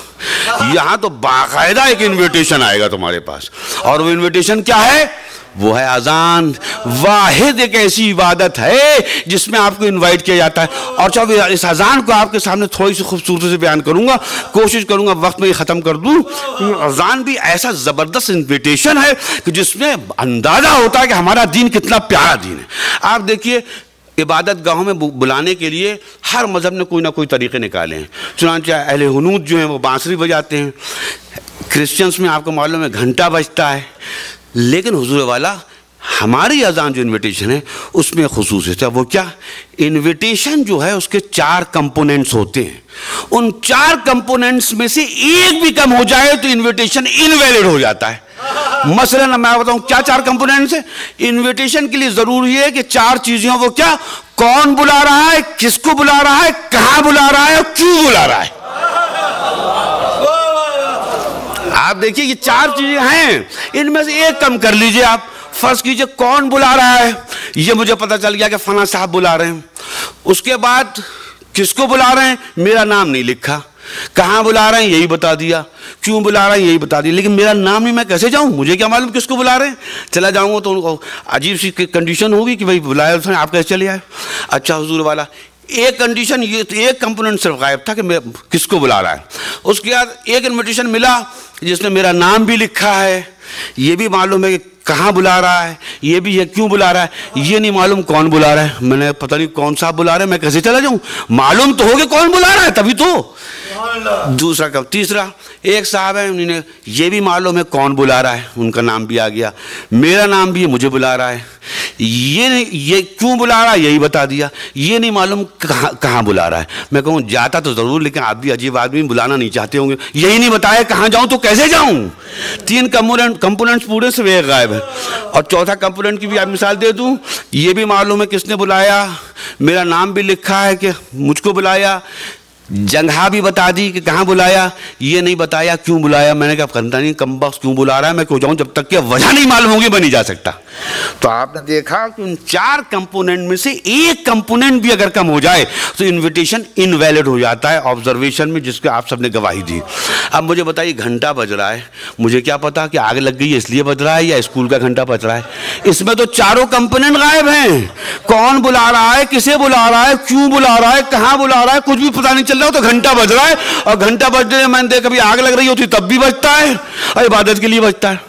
यहाँ तो बाकायदा एक इन्विटेशन आएगा तुम्हारे पास। और वो इन्विटेशन क्या है? वो है अजान। वाहिद एक ऐसी इबादत है जिसमें आपको इनवाइट किया जाता है। और जब इस अजान को आपके सामने थोड़ी सी खूबसूरती से बयान करूँगा। कोशिश करूँगा वक्त में ख़त्म कर दूँ। अजान भी ऐसा ज़बरदस्त इन्विटेशन है कि जिसमें अंदाज़ा होता है कि हमारा दीन कितना प्यारा दीन है। आप देखिए, इबादत गाहों में बुलाने के लिए हर मज़हब ने कोई ना कोई तरीके निकाले हैं। चुनाच अहल हनूद जो हैं, वो बांसुरी बजाते हैं। क्रिश्चियंस में आपको मालूम है, घंटा बजता है। लेकिन हजूर वाला, हमारी अजान जो इनविटेशन है, उसमें खसूस है। वो क्या? इनविटेशन जो है, उसके चार कंपोनेंट्स होते हैं। उन चार कंपोनेंट्स में से एक भी कम हो जाए तो इनविटेशन इनवैलिड हो जाता है। मसलन, मैं बताऊँ, क्या चार कंपोनेंट्स है? इनविटेशन के लिए ज़रूरी है कि चार चीज़ें वो क्या? कौन बुला रहा है? किसको बुला रहा है? कहाँ बुला रहा है? और क्यों बुला रहा है? आप देखिए ये चार चीज़ें हैं। इनमें से एक कम कर लीजिए आप। फ़र्ज़ कीजिए कौन बुला रहा है? ये मुझे पता चल गया कि फना साहब बुला रहे हैं। उसके बाद किसको बुला रहे हैं? मेरा नाम नहीं लिखा। कहाँ बुला रहे हैं? यही बता दिया। क्यों बुला रहे हैं? यही बता दिया। लेकिन मेरा नाम नहीं, मैं कैसे जाऊँ? मुझे क्या मालूम किसको बुला रहे हैं? चला जाऊँगा तो उनको अजीब सी कंडीशन होगी कि भाई बुलाया आप कैसे चले आए? अच्छा हजूर वाला एक कंडीशन ये, एक कंपोनेंट सिर्फ़ गायब था कि मैं किसको बुला रहा है। उसके बाद एक इन्विटेशन मिला जिसमें मेरा नाम भी लिखा है। ये भी मालूम है कि कहाँ बुला रहा है, ये भी है, क्यों बुला रहा है, ये नहीं मालूम कौन बुला रहा है। मैंने पता नहीं कौन सा बुला रहा है, मैं कैसे चला जाऊँ? मालूम तो हो गया कौन बुला रहा है, तभी तो। दूसरा कब? तीसरा, एक साहब है, उन्होंने ये भी मालूम है कौन बुला रहा है, उनका नाम भी आ गया। मेरा नाम भी मुझे बुला रहा है। ये नहीं, ये क्यों बुला रहा है? यही बता दिया। ये नहीं मालूम कहाँ कहाँ बुला रहा है। मैं कहूँ, जाता तो ज़रूर, लेकिन आप भी अजीब आदमी, बुलाना नहीं चाहते होंगे। यही नहीं बताया कहाँ जाऊँ तो कैसे जाऊँ? तीन कंपोनेंट कंपोनेंट्स पूरे से गायब है। और चौथा कंपोनेंट की भी आप मिसाल दे दूँ, ये भी मालूम है किसने बुलाया। मेरा नाम भी लिखा है कि मुझको बुलाया। जगह भी बता दी कि कहाँ बुलाया? ये नहीं बताया, क्यों बुलाया? मैंने कहा नहीं, कम बख्श क्यों बुला रहा है? मैं क्यों जाऊँ जब तक कि वजह नहीं मालूम होगी, मैं नहीं जा सकता। तो आपने देखा कि उन चार कंपोनेंट में से एक कंपोनेंट भी अगर कम हो जाए तो इनविटेशन इनवैलिड हो जाता है ऑब्जर्वेशन में, जिसके आप सबने गवाही दी। अब मुझे बताइए, घंटा बज रहा है। मुझे क्या पता कि आग लग गई इसलिए बज रहा है या स्कूल का घंटा बज रहा है? इसमें तो चारों कंपोनेंट गायब हैं। कौन बुला रहा है, किसे बुला रहा है, क्यों बुला रहा है, कहाँ बुला रहा है, कुछ भी पता नहीं चल। रहा हो तो घंटा बज रहा है। और घंटा बजने मैंने देखा कभी आग लग रही होती, तब भी बजता है। और इबादत के लिए बजता है।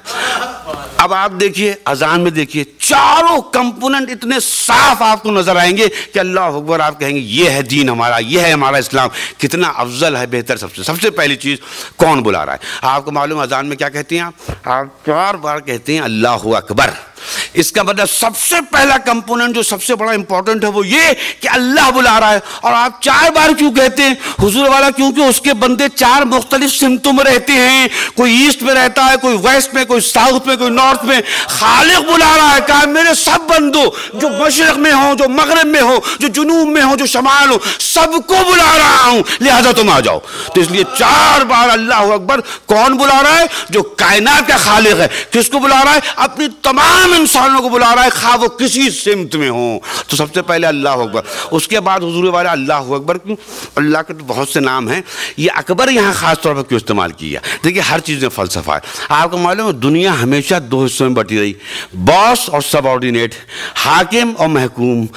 अब आप देखिए, अजान में देखिए, चारों कंपोनेंट इतने साफ़ आपको नज़र आएँगे कि अल्लाह अकबर, आप कहेंगे, ये है दीन हमारा, ये है हमारा इस्लाम। कितना अफजल है, बेहतर सबसे। सबसे पहली चीज़, कौन बुला रहा है? आपको मालूम अजान में क्या कहते हैं आप? आप चार बार कहते हैं, अल्लाह अकबर। इसका मतलब सबसे पहला कंपोनेंट जो सबसे बड़ा इंपॉर्टेंट है वो ये कि अल्लाह बुला रहा है। और आप चार बार क्यों कहते हैं? हुजूर वाला क्योंकि उसके बंदे चार मुख्तलिफ़ सिमतों में रहते हैं। कोई ईस्ट में रहता है, कोई वेस्ट में, कोई साउथ में, कोई नॉर्थ में। खालिक बुला रहा है, कहा, मेरे सब बंदो जो मशरक में हो, जो मगरब में हो, जो जुनूब में हो, जो शमाल हो, सबको बुला रहा हूँ। लिहाजा तुम आ जाओ। तो इसलिए चार बार अल्लाह अकबर कौन बुला रहा है? जो कायनात का खालिक है। किसको बुला रहा है? अपनी तमाम इंसानों को बुला रहा है, खा, वो किसी सिमत में हो। तो सबसे पहले अल्लाह अकबर। उसके बाद हजूर वाला अल्लाह अकबर क्यों? अल्लाह के तो बहुत से नाम हैं। ये अकबर यहाँ खास तौर पर क्यों इस्तेमाल किया? देखिए, हर चीज़ में फ़लसफ़ा है। आपको मालूम है, दुनिया हमेशा दो हिस्सों में बटी रही। बॉस और सबॉर्डिनेट, हाकिम और महकूम,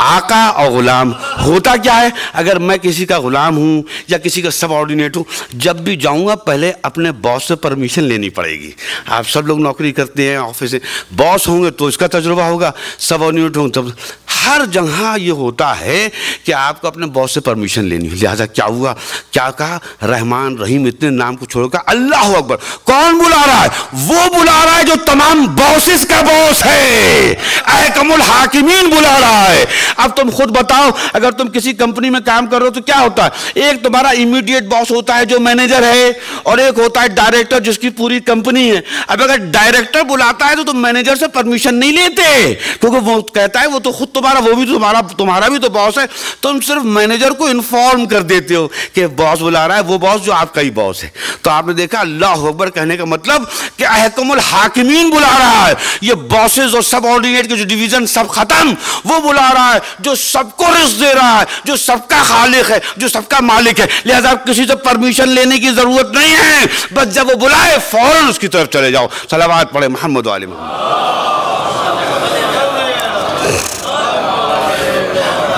आका और ग़ुलाम। होता क्या है? अगर मैं किसी का ग़ुलाम हूँ या किसी का सब ऑर्डिनेट हूँ, जब भी जाऊँगा, पहले अपने बॉस से परमिशन लेनी पड़ेगी। आप सब लोग नौकरी करते हैं, ऑफ़िस में बॉस होंगे तो इसका तजुर्बा होगा, सब ऑर्डिनेट होंगे तब हर जगह ये होता है कि आपको अपने बॉस से परमिशन लेनी है। लिहाजा क्या हुआ? क्या कहा? रहमान रहीम इतने नाम को छोड़कर अल्लाह अकबर। कौन बुला रहा है? वो बुला रहा है जो तमाम बॉसेस का बॉस है। अहकमुल हाकिमीन बुला रहा है। अब तुम खुद बताओ, अगर तुम किसी कंपनी में काम कर रहे हो तो क्या होता है? एक तुम्हारा इमीडिएट बॉस होता है जो मैनेजर है और एक होता है डायरेक्टर जिसकी पूरी कंपनी है। अब अगर डायरेक्टर बुलाता है तो तुम मैनेजर परमिशन नहीं लेते। क्योंकि वो कहता है, वो तो खुद तुम्हारा, वो भी तो तुम्हारा तुम्हारा भी तो बॉस है। तुम सिर्फ़ मैनेजर को इन्फॉर्म कर देते हो कि बॉस बुला रहा है, वो बॉस जो आपका ही बॉस है। तो आपने देखा, अल्लाह अकबर कहने का मतलब कि अहकमुल हाकिमीन बुला रहा है। ये बॉसेस और सब ऑर्डिनेट के जो डिवीज़न सब खत्म, वो बुला रहा है, जो सबको रिस्क दे रहा है, जो सबका खालिक है, जो सबका मालिक है। लिहाजा किसी से परमिशन लेने की ज़रूरत नहीं है। बस जब वो बुलाए, फ़ौरन उसकी तरफ़ चले जाओ। सलावात पढ़े मोहम्मद वाले मोहम्मद।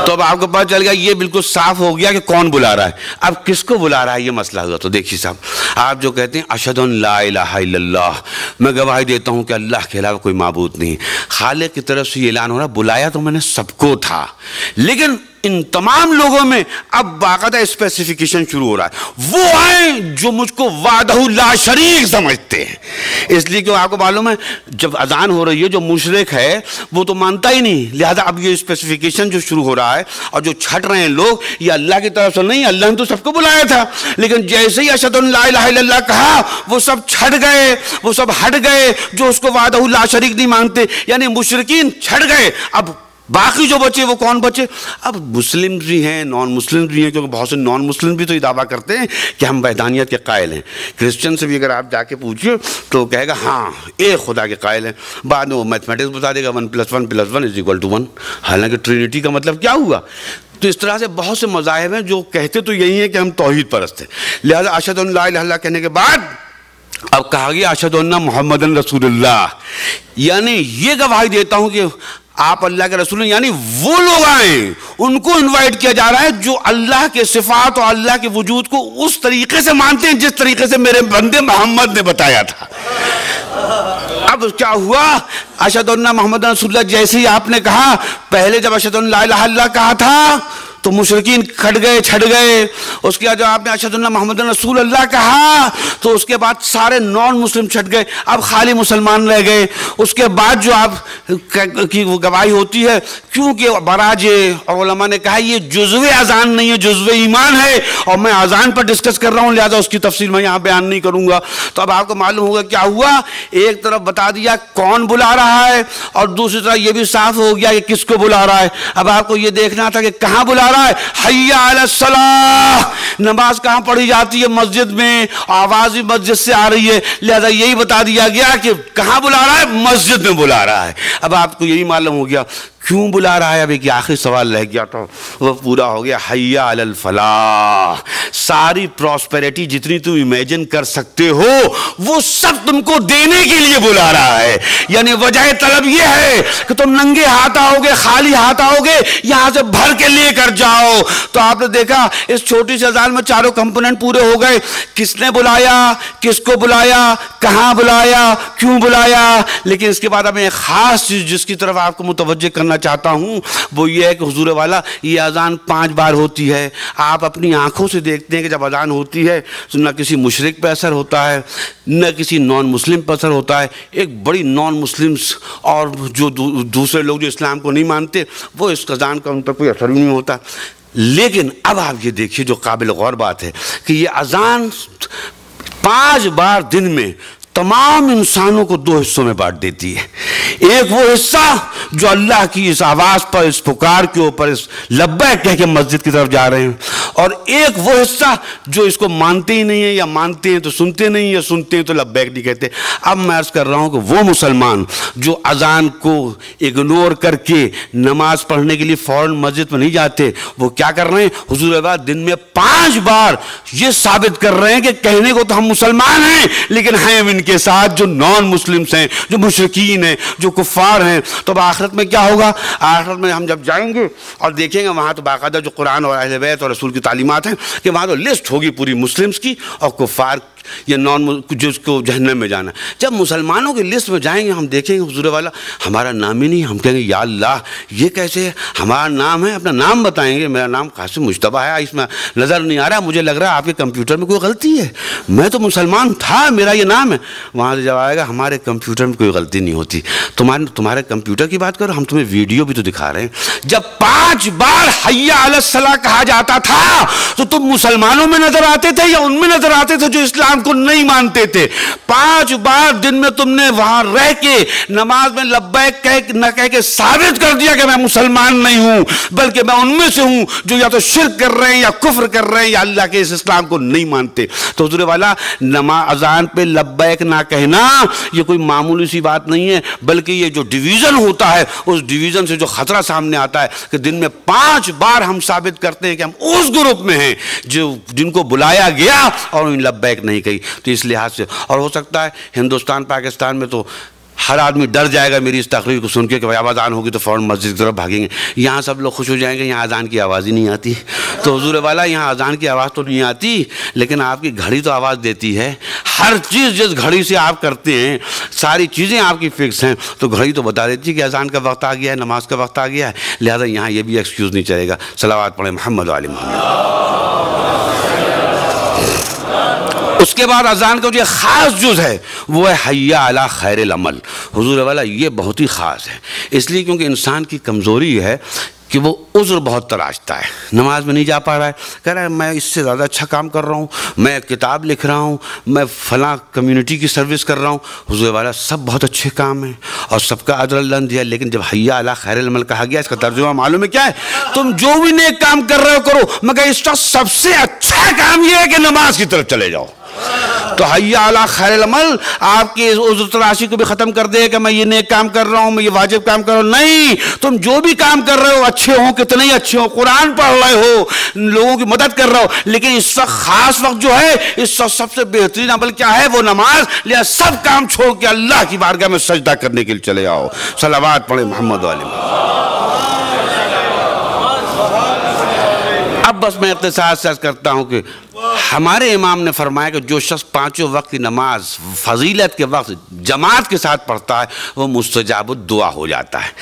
तो अब आपको पता चल गया, ये बिल्कुल साफ़ हो गया कि कौन बुला रहा है। अब किसको बुला रहा है, ये मसला हुआ। तो देखिए साहब, आप जो कहते हैं अशद मैं गवाही देता हूँ कि अल्लाह के अलावा कोई मबूत नहीं खाले की तरफ़ से ऐलान हो रहा, बुलाया तो मैंने सबको था, लेकिन इन तमाम लोगों में अब बाकायदा स्पेसिफिकेशन शुरू हो रहा है। वो आए जो मुझको वादहुल्ला शरीक समझते हैं। इसलिए क्यों आपको मालूम है, जब अजान हो रही है, जो मुशरक है, वो तो मानता ही नहीं। लिहाजा अब ये स्पेसिफिकेशन जो शुरू हो रहा है, और जो छट रहे हैं लोग, ये अल्लाह की तरफ़ से नहीं, अल्लाह ने तो सबको बुलाया था। लेकिन जैसे ही अशद कहा, वो सब छट गए, वो सब हट गए, जो उसको वादहुल्ला शरीक नहीं मानते, यानी मुशरकिन छट गए। अब बाकी जो बचे वो कौन बचे अब मुस्लिम भी हैं नॉन मुस्लिम भी हैं, क्योंकि बहुत से नॉन मुस्लिम भी तो ये दावा करते हैं कि हम वैदानियत के कायल हैं। क्रिश्चियन से भी अगर आप जाके पूछिए तो कहेगा हाँ एक खुदा के कायल हैं। बाद में वो मैथमेटिक्स बता देगा, one plus one plus one is equal to one हालाँकि ट्रिनिटी का मतलब क्या हुआ? तो इस तरह से बहुत से मजाहब हैं जो कहते तो यही है कि हम तोहहीद परस्त हैं। लिहाजा अशद कहने के बाद, अब कहा गया अशद मोहम्मद रसूलुल्लाह। यानी ये गवाही देता हूँ कि आप अल्लाह के रसूल यानी वो लोग आए, उनको इनवाइट किया जा रहा है जो अल्लाह के सिफात और अल्लाह के वजूद को उस तरीके से मानते हैं जिस तरीके से मेरे बंदे मोहम्मद ने बताया था। अब क्या हुआ? अशद मोहम्मद रसुल्ला जैसे ही आपने कहा, पहले जब अशद कहा था तो मुशरकिन खट गए, छट गए। उसके बाद जब आपने अशदुल्ला मोहम्मद रसूल अल्लाह कहा तो उसके बाद सारे नॉन मुस्लिम छट गए। अब खाली मुसलमान रह गए। उसके बाद जो आप की वो गवाही होती है, क्योंकि बराज और ने कहा, ये जुजव अजान नहीं है, जुजव ईमान है। और मैं अजान पर डिस्कस कर रहा हूँ, लिहाजा उसकी तफसील मैं यहाँ बयान नहीं करूँगा। तो अब आपको मालूम होगा क्या हुआ? एक तरफ़ बता दिया, कौन बुला रहा है? और दूसरी तरफ़ ये भी साफ़ हो गया कि किसको बुला रहा है। अब आपको ये देखना था कि कहाँ बुला रहा रहा है हैया नमाज़ कहाँ पढ़ी जाती है? मस्जिद में। आवाज़ भी मस्जिद से आ रही है। लिहाजा यही बता दिया गया कि कहाँ बुला रहा है? मस्जिद में बुला रहा है। अब आपको यही मालूम हो गया क्यों बुला रहा है? अभी कि आखिरी सवाल रह गया तो वह पूरा हो गया हैया अल फलाह, सारी प्रॉस्पेरिटी जितनी तुम इमेजिन कर सकते हो, वो सब तुमको देने के लिए बुला रहा है। यानी वजह तलब ये है कि तुम नंगे हाथ आओगे, खाली हाथ आओगे, यहाँ से भर के लेकर जाओ। तो आपने देखा, इस छोटी सी अजान में चारों कंपोनेंट पूरे हो गए। किसने बुलाया? किसको बुलाया? कहाँ बुलाया? क्यों बुलाया? लेकिन इसके बाद हमें खास चीज़ जिसकी तरफ़ आपको मुतवजह करना करना चाहता हूँ, वो ये है कि हजूर वाला, ये अजान पाँच बार होती है। आप अपनी आँखों से देखते हैं कि जब अजान होती है तो न किसी मुशरक पर असर होता है, न किसी नॉन मुस्लिम पर असर होता है। एक बड़ी नॉन मुस्लिम्स और जो दूसरे लोग जो इस्लाम को नहीं मानते, वो इस अजान का उन पर कोई असर नहीं होता। लेकिन अब आप ये देखिए, जो काबिल गौर बात है, कि ये अजान पाँच बार दिन में तमाम इंसानों को दो हिस्सों में बांट देती है। एक वो हिस्सा जो अल्लाह की इस आवाज़ पर, इस पुकार के ऊपर, इस लब्बे कह के मस्जिद की तरफ़ जा रहे हैं। और एक वो हिस्सा जो इसको मानते ही नहीं है या मानते हैं तो सुनते नहीं या सुनते हैं तो लब्बैक नहीं कहते। अब मैं अर्ज़ कर रहा हूँ कि वो मुसलमान जो अजान को इग्नोर करके नमाज़ पढ़ने के लिए फ़ौरन मस्जिद में नहीं जाते, वो क्या कर रहे हैं? हजूर दिन में पाँच बार ये साबित कर रहे हैं कि कहने को तो हम मुसलमान हैं, लेकिन हैं इनके साथ जो नॉन मुस्लिम्स हैं, जो मुशरकिन हैं, जो कुफ़ार हैं। तो अब आखिरत में क्या होगा? आखिरत में हम जब जाएँगे और देखेंगे, वहाँ तो बाकायदा जो कुरान और अहल बैत और रसूल की तालीमत हैं कि वहाँ तो लिस्ट होगी पूरी मुस्लिम्स की और कुफ़ार या नॉन जिसको जहन्नम में जाना जब मुसलमानों की लिस्ट में जाएँगे, हम देखेंगे हजूर वाला, हमारा नाम ही नहीं, हम कहेंगे, या अल्लाह, ये कैसे है? हमारा नाम है, अपना नाम बताएँगे, मेरा नाम कासिम मुशतबा है, इसमें नज़र नहीं आ रहा, मुझे लग रहा है आपके कंप्यूटर में कोई गलती है। मैं तो मुसलमान था, मेरा ये नाम है। वहाँ से जब आएगा, हमारे कंप्यूटर में कोई गलती नहीं होती। तुम्हारे तुम्हारे कंप्यूटर की बात करो, हम तुम्हें वीडियो भी तो दिखा रहे हैं। जब पाँच बार हैया अलसला कहा जाता था तो तुम मुसलमानों में नज़र आते थे या उनमें नज़र आते थे जो इस्लाम इस्लाम को नहीं मानते थे। पाँच बार दिन में तुमने वहाँ रह के नमाज़ में लब्बैक कह न कह के साबित कर दिया कि मैं मुसलमान नहीं हूँ, बल्कि मैं उनमें से हूँ जो या तो शिरक कर रहे हैं या कुफ्र कर रहे हैं या अल्लाह के इस इस्लाम को नहीं मानते। तो हजूर वाला नमा अजान पे लब्बैक ना कहना, ये कोई मामूली सी बात नहीं है, बल्कि ये जो डिवीज़न होता है, उस डिवीज़न से जो खतरा सामने आता है कि दिन में पाँच बार हम साबित करते हैं कि हम उस ग्रुप में हैं जो जिनको बुलाया गया और लब्बैक नहीं गई। तो इस लिहाज से, और हो सकता है हिंदुस्तान, पाकिस्तान में तो हर आदमी डर जाएगा मेरी इस तकरीर को सुन के कि भाई आवाज़ान होगी तो फ़ौरन मस्जिद की तरफ़ भागेंगे। यहाँ सब लोग खुश हो जाएँगे, यहाँ अजान की आवाज़ ही नहीं आती। तो हजूर वाला, यहाँ अजान की आवाज़ तो नहीं आती, लेकिन आपकी घड़ी तो आवाज़ देती है। हर चीज़ जिस घड़ी से आप करते हैं, सारी चीज़ें आपकी फिक्स हैं। तो घड़ी तो बता देती है कि अजान का वक्त आ गया है, नमाज़ का वक्त आ गया है। लिहाजा यहाँ ये भी एक्सक्यूज़ नहीं चलेगा। सलावाद पढ़े मोहम्मद वाली मोहम्मद। उसके बाद अजान का जो ख़ास जुज है, वो है हैया अला खैर अमल। हजूर वाला, ये बहुत ही ख़ास है। इसलिए क्योंकि इंसान की कमज़ोरी है कि वो उज़्र बहुत तराशता है। नमाज़ में नहीं जा पा रहा है। कह रहा है, मैं इससे ज़्यादा अच्छा काम कर रहा हूँ। मैं किताब लिख रहा हूँ। मैं फ़लाँ कम्युनिटी की सर्विस कर रहा हूँ। हुजूर वाला, सब बहुत अच्छे काम हैं और सबका अदर अल्लाह दिया। लेकिन जब हैया अला खैर अमल कहा गया, इसका तर्जुमा मालूम है क्या है? तुम जो भी नेक काम कर रहे हो करो। मगर इसका सबसे अच्छा काम यह है कि नमाज़ की तरफ़ चले जाओ। तो हैया अला खैर अमल, आपकी उस तराशी को भी ख़त्म कर दे कि मैं ये नेक काम कर रहा हूँ, मैं ये वाजिब काम कर रहा हूँ। नहीं, तुम जो भी काम कर रहे हो, अच्छे हो, कितने ही अच्छे हो, कुरान पढ़ रहे हो, लोगों की मदद कर रहे हो, लेकिन इस वक्त खास वक्त जो है, इस वक्त सबसे बेहतरीन अमल क्या है? वो नमाज़ लिया सब काम छोड़ के अल्लाह की बारगाह में सजदा करने के लिए चले आओ। सलावाद पढ़े मोहम्मद वाले। अब बस मैं साथ साथ करता हूँ कि हमारे इमाम ने फरमाया कि जो शख्स पाँचों वक्त की नमाज़ फजीलत के वक्त जमात के साथ पढ़ता है, वो मुस्तजाब दुआ हो जाता है।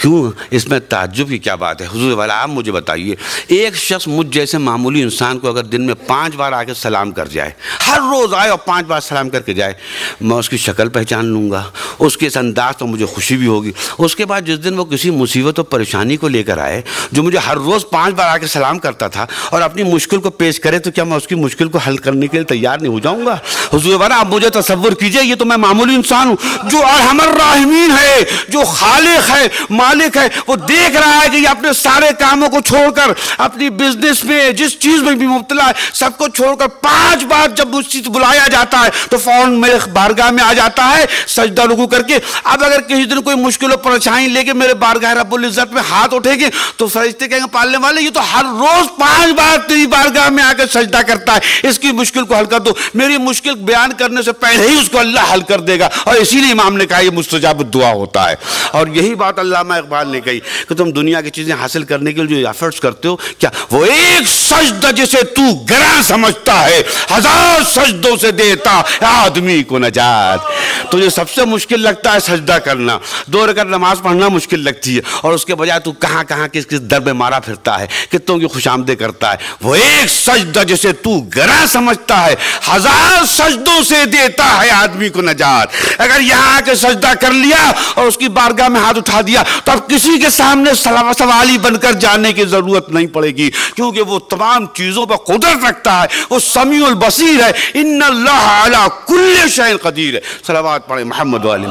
क्यों? इसमें ताज्जुब की क्या बात है? हुजूर वाला, आप मुझे बताइए, एक शख्स मुझ जैसे मामूली इंसान को अगर दिन में पाँच बार आके सलाम कर जाए, हर रोज़ आए और पाँच बार सलाम करके जाए, मैं उसकी शक्ल पहचान लूँगा, उसके इस अंदाज तो मुझे खुशी भी होगी। उसके बाद जिस दिन वो किसी मुसीबत और परेशानी को लेकर आए, जो मुझे हर रोज़ पाँच बार आके सलाम करता था और अपनी मुश्किल को पेश करे तो क्या मैं उसकी मुश्किल को हल करने के लिए तैयार नहीं हो जाऊँगा। हुजूर वाला आप मुझे तस्वुर कीजिए, ये तो मैं मामूली इंसान हूँ, जो अरहमर राहमीन है, जो खालिक है, मालिक है, वो देख रहा है कि ये अपने सारे कामों को छोड़कर, अपनी बिज़नेस में, जिस चीज़ में भी मुबतला है, सबको छोड़कर पाँच बार जब उस चीज़ बुलाया जाता है तो फ़ौरन मेरे बारगाह में आ जाता है, सजदा रुकू करके। अब अगर किसी दिन कोई मुश्किल और परेशानी लेके मेरे बारगाह रब्बुल इज़्ज़त में हाथ उठेगी तो फरिश्ते कहेंगे, पालने वाले, ये तो हर रोज पाँच बार तेरी बारगाह में आकर सजदा करता है, इसकी मुश्किल को हल कर दो। मेरी मुश्किल बयान करने से पहले ही उसको अल्लाह हल कर देगा। और इसीलिए इमाम ने कहा, ये मुस्तजाब दुआ होता है। और यही बात अल्लाह इकबाल ने कही कि तुम दुनिया की चीज़ें हासिल करने के लिए जो एफर्ट्स करते हो, क्या वो एक सजदा जिसे तू गरा समझता है, हज़ार सजदों से देता आदमी को नजात। तुझे सबसे मुश्किल लगता है सजदा करना। दो रकत नमाज़ पढ़ना मुश्किल लगती है। और उसके बजाय तू कहाँ कहाँ किस किस दर में मारा फिरता है कितों की खुशामदे करता है। वो एक सजदा जिसे तू गरा समझता है। हज़ार सजदों से देता है आदमी को नजात। अगर यहाँ आके सजदा कर लिया और उसकी बारगाह में हाथ उठा दिया तो अब किसी के सामने सवाली बनकर जाने की ज़रूरत नहीं पड़ेगी। क्योंकि वो तमाम चीज़ों पर कुदरत रखता है। वो समीउल बसीर है। इन अल्लाह कुल्ले शैन कदीर है। सलावात पढ़े मोहम्मद वाली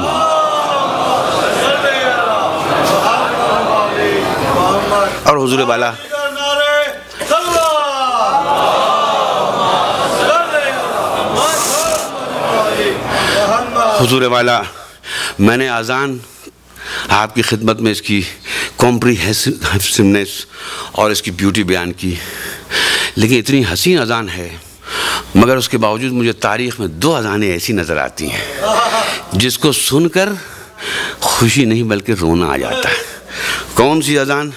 और हुजूर वाला हुजूर वाला, मैंने अजान आपकी खिदमत में इसकी कॉम्प्रीहेसिवनेस और इसकी ब्यूटी बयान की। लेकिन इतनी हसीन अजान है, मगर उसके बावजूद मुझे तारीख़ में दो अजानें ऐसी नज़र आती हैं, जिसको सुनकर खुशी नहीं, बल्कि रोना आ जाता है। कौन सी अजान?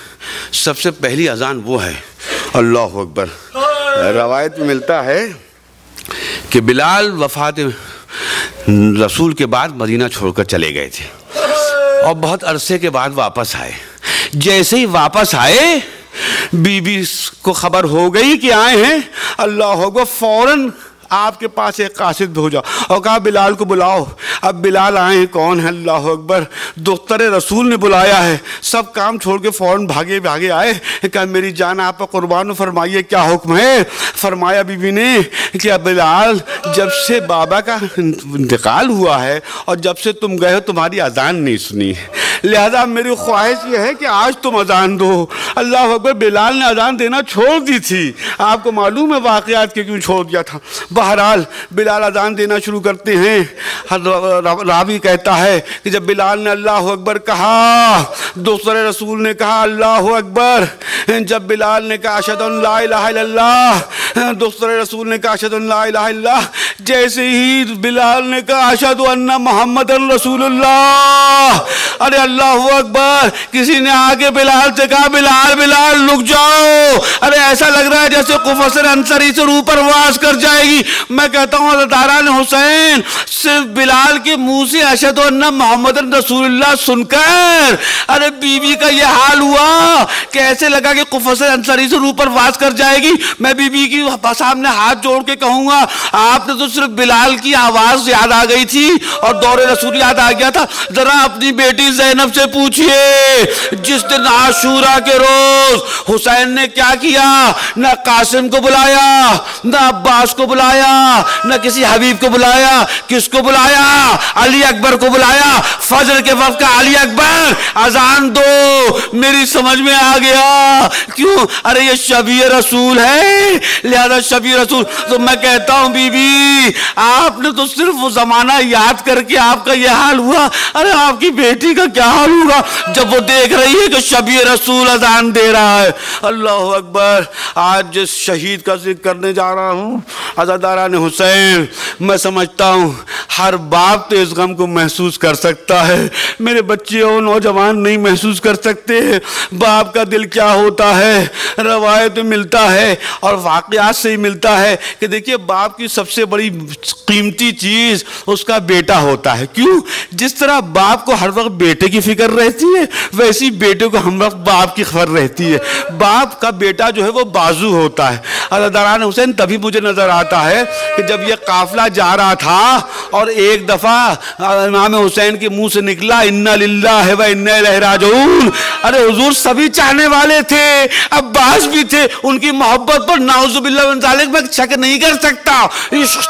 सबसे पहली अजान वो है, अल्लाह अकबर। रवायत मिलता है कि बिलाल वफात रसूल के बाद मदीना छोड़कर चले गए थे। और बहुत अरसे के बाद वापस आए। जैसे ही वापस आए बीबी को खबर हो गई कि आए हैं, अल्लाह गो फ़ौरन आपके पास एक कासिद भेजा और कहा, बिलाल को बुलाओ। अब बिलाल आए, कौन है? अल्लाह अकबर। दोस्तर रसूल ने बुलाया है। सब काम छोड़ के फ़ौरन भागे भागे आए। कहा, मेरी जान आप कुर्बान फरमाइए, क्या हुक्म है? फरमाया बीबी ने कि, अब बिलाल, जब से बाबा का इंतकाल हुआ है और जब से तुम गए हो, तुम्हारी अजान नहीं सुनी लिहाजा मेरी ख्वाहिश ये है कि आज तुम अजान दो। अल्लाह अकबर, बिलाल ने अजान देना छोड़ दी थी। आपको मालूम है वाक़ात के क्यों छोड़ दिया था? बहरहाल बिलाल अजान देना शुरू करते हैं। रावी कहता है कि जब बिलाल ने अल्लाह अकबर कहा, दूसरे रसूल ने कहा, अल्लाह अकबर, जब बिलाल ने कहा अशद दूसरे रसूल ने कहा अशद जैसे ही बिलाल ने कहा अशद मोहम्मद रसूलुल्लाह। अरे अल्लाह अकबर, किसी ने आके बिलाल से कहा, बिलाल बिलाल, रुक जाओ। अरे ऐसा लग रहा है जैसे कुफसर अंसरी से ऊपर वास कर जाएगी। मैं कहता हूँ दारान हुसैन, सिर्फ़ बिलाल के मुँह से अशद मोहम्मद रसूलुल्लाह सुनकर, अरे बीवी का यह हाल हुआ। कैसे लगा कि कुफसर अंसरी से ऊपर वास कर जाएगी? मैं बीबी की सामने हाथ जोड़ के कहूँगा, आपने तो सिर्फ़ बिलाल की आवाज़ याद आ गई थी और दौरे रसूल याद आ गया था। जरा अपनी बेटी जैनब से पूछिए, जिस दिन आशूरा के रोज हुसैन ने क्या किया? न कासिम को बुलाया, न अब्बास को बुलाया, न किसी हबीब को बुलाया, किसको बुलाया? अली अकबर को बुलाया। फजर के वक्त का अली अकबर, अजान दो, मेरी समझ में आ गया। क्यों? अरे ये शबी रसूल है लिहाजा शबी रसूल तो मैं कहता हूँ, बीबी, आपने तो सिर्फ़ वो जमाना याद करके आपका यह हाल हुआ। अरे आपकी बेटी का क्या हाल होगा जब वो देख रही है कि शबी रसूल अजान दे रहा है? अल्लाह अकबर, आज जिस शहीद का ज़िक्र करने जा रहा हूँ अजादारा ने हुसैन, मैं समझता हूँ, हर बाप तो इस गम को महसूस कर सकता है। मेरे बच्चे और नौजवान नहीं महसूस कर सकते बाप का दिल क्या होता है? रवायत मिलता है और वाकयात से ही मिलता है कि देखिए, बाप की सबसे बड़ी कीमती चीज़ उसका बेटा होता है। क्यों? जिस तरह बाप को हर वक्त बेटे की फ़िक्र रहती है, वैसी बेटे को हम वक्त बाप की खबर रहती है। बाप का बेटा जो है वो बाजू होता है। अल्लाह हुसैन तभी मुझे नज़र आता है कि जब ये काफिला जा रहा था और एक दफ़ा इमाम हुसैन के मुँह से निकला, इन्ना लिल्ला है वह इन्ना लहराजून अरे हुजूर, सभी चाहने वाले थे, अब्बास भी थे, उनकी मोहब्बत पर नाउजुबिल्ला में शक नहीं कर सकता।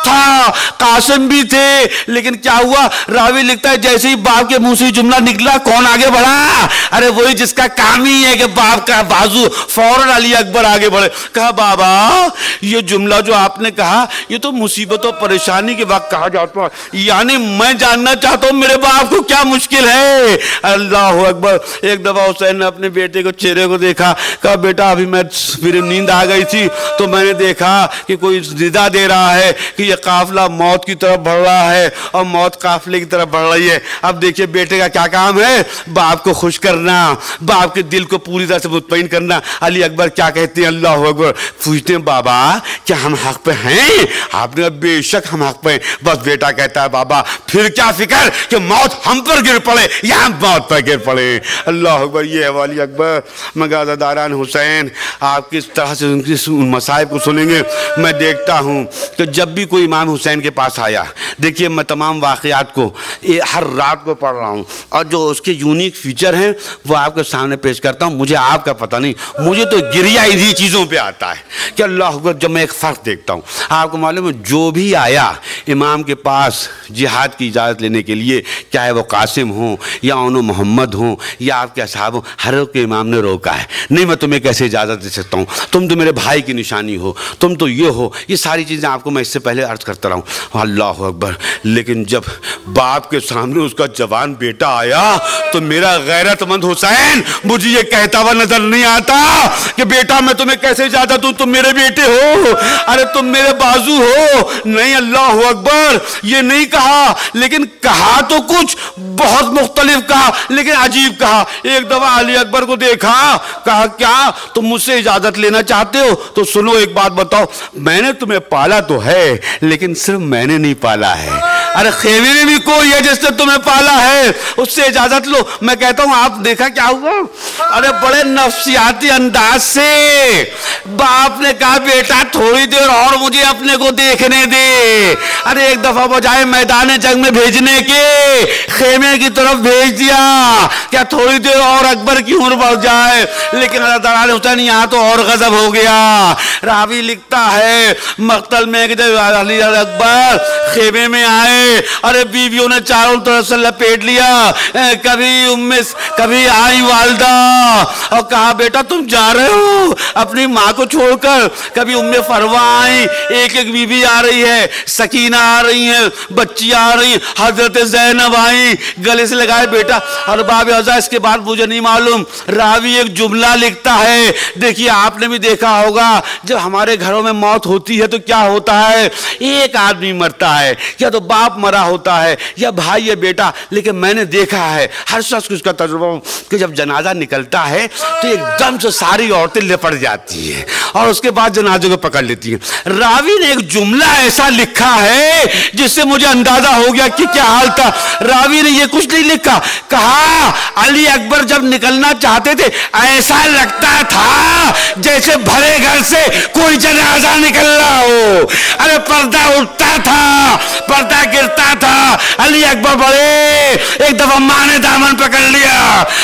था, कासिम भी थे, लेकिन क्या हुआ? रावी लिखता है, जैसे ही बाप के मुँह से जुमला निकला, कौन आगे बढ़ा? अरे वही जिसका काम ही है कि बाप का बाजू फ़ौरन अली अकबर आगे बढ़े। कहा, बाबा, ये जुमला जो आपने कहा, ये तो मुसीबत और परेशानी के वक्त कहा जाता है। यानी मैं जानना चाहता हूँ, मेरे बाप को क्या मुश्किल है? अल्लाह अकबर, एक दफ़ा हुसैन ने अपने बेटे को चेहरे को देखा। कहा, बेटा, अभी मैं फिर नींद आ गई थी तो मैंने देखा कि कोई निदा दे रहा है कि ये काफिला मौत की तरफ़ बढ़ रहा है और मौत काफिले की तरफ़ बढ़ रही है। अब देखिए बेटे का क्या काम है? बाप को खुश करना, बाप के दिल को पूरी तरह से मुतमिन करना। अली अकबर क्या कहते हैं? अल्लाह अकबर, पूछते हैं, बाबा, क्या हम हक पे हैं? आपने बेशक हम हक पे हैं। बस बेटा कहता है, बाबा, फिर क्या फ़िक्र कि मौत हम पर गिर पड़े या हम मौत पर गिर पड़े? अल्लाह अकबर, ये है वाली अकबर। मगाजा दारान हुसैन आप किस तरह से उनकी मसाइब को सुनेंगे, मैं देखता हूँ कि जब भी कोई इमाम हुसैन के पास आया, देखिए मैं तमाम वाक़ात को, ये हर रात को पढ़ रहा हूँ, और जो उसके यूनिक फीचर हैं, वो आपके सामने पेश करता हूँ, मुझे आपका पता नहीं, मुझे तो गिरिया इन्हीं चीज़ों पर आता है कि अल्लाह जब मैं एक फ़र्क देखता हूँ, आपको मालूम है, जो भी आया, इमाम के पास जिहाद की इजाज़त लेने के लिए, चाहे वो कासिम हो, या उन मोहम्मद हो, या आपके असहाब हो, हर के इमाम ने रोका है, नहीं, मैं तुम्हें कैसे इजाज़त दे सकता हूँ? तुम तो मेरे भाई की निशानी हो तुम तो ये हो, ये सारी चीज़ें आपको मैं इससे पहले अर्ज़ करता रहा। हूँ अल्लाह अकबर। लेकिन जब बाप के सामने उसका जवान बेटा आया तो मेरा गैरतमंद हुसैन, मुझे ये कहता हुआ नज़र नहीं आता कि बेटा मैं तुम्हें कैसे इजाज़त दूँ? तुम मेरे बेटे हो। अरे तुम मेरे बाजू हो। नहीं, अल्लाह अकबर, ये नहीं कहा, लेकिन कहा तो कुछ, बहुत मुख्तलिफ़ कहा, लेकिन अजीब कहा। एक दफ़ा अली अकबर को देखा, कहा, क्या तुम मुझसे इजाज़त लेना चाहते हो? तो सुनो एक बात बताओ, मैंने तुम्हें पाला तो है, लेकिन सिर्फ़ मैंने नहीं पाला है। अरे खेमे में भी कोई है जिसने तुम्हें पाला है? उससे इजाज़त लो। मैं कहता हूँ, आप देखा क्या हुआ? अरे बड़े नफसियाती अंदाज से। बाप ने कहा, बेटा, थोड़ी देर और मुझे अपने को देखने दे। अरे एक दफ़ा बजाय मैदान जंग में भेजने के, खेमे की तरफ़ भेज दिया। क्या थोड़ी देर और अकबर की उम्र बढ़ जाए? लेकिन अल्लाह तआला ने हुसैन यहाँ तो और गजब हो गया। रावी लिखता है। मख्तल में अकबर खेमे में आए। अरे बीवियों ने चारों तरफ़ से लपेट लिया। कभी उम्मे कभी आई वालदा। और कहा, बेटा, तुम जा रहे हो अपनी माँ को छोड़कर? कभी उम्मे फरवा आई? एक एक बीबी आ रही है, सकीना आ रही है, बच्ची आ रही है, हज़रत जैनब आई, गले से लगाए, बेटा और बाब अजा, इसके बाद मुझे नहीं मालूम। रावी एक जुमला लिखता है। देखिए, आपने भी देखा होगा, जब हमारे घरों में मौत होती है तो क्या होता है? एक आदमी मरता है, या तो बाप मरा होता है, या भाई या बेटा। लेकिन मैंने देखा है, हर शख्स को इसका तजुर्बा कि जब जनाजा निकलता है तो एकदम से सारी औरतें लिपट जाती है और उसके बाद जनाजे को पकड़ लेती है। रावी ने एक जुमला ऐसा लिखा है, जिससे मुझे अंदाज़ा हो गया कि क्या हाल था। रावी ने ये कुछ नहीं लिखा। कहा, अली अकबर जब निकलना चाहते थे, ऐसा लगता था जैसे भरे घर से कोई जनाजा निकल रहा हो। अरे पर्दा उठता था, पर्दा गिरता था। अली अकबर बड़े एक दफ़ा माँ ने दामन पकड़ लिया।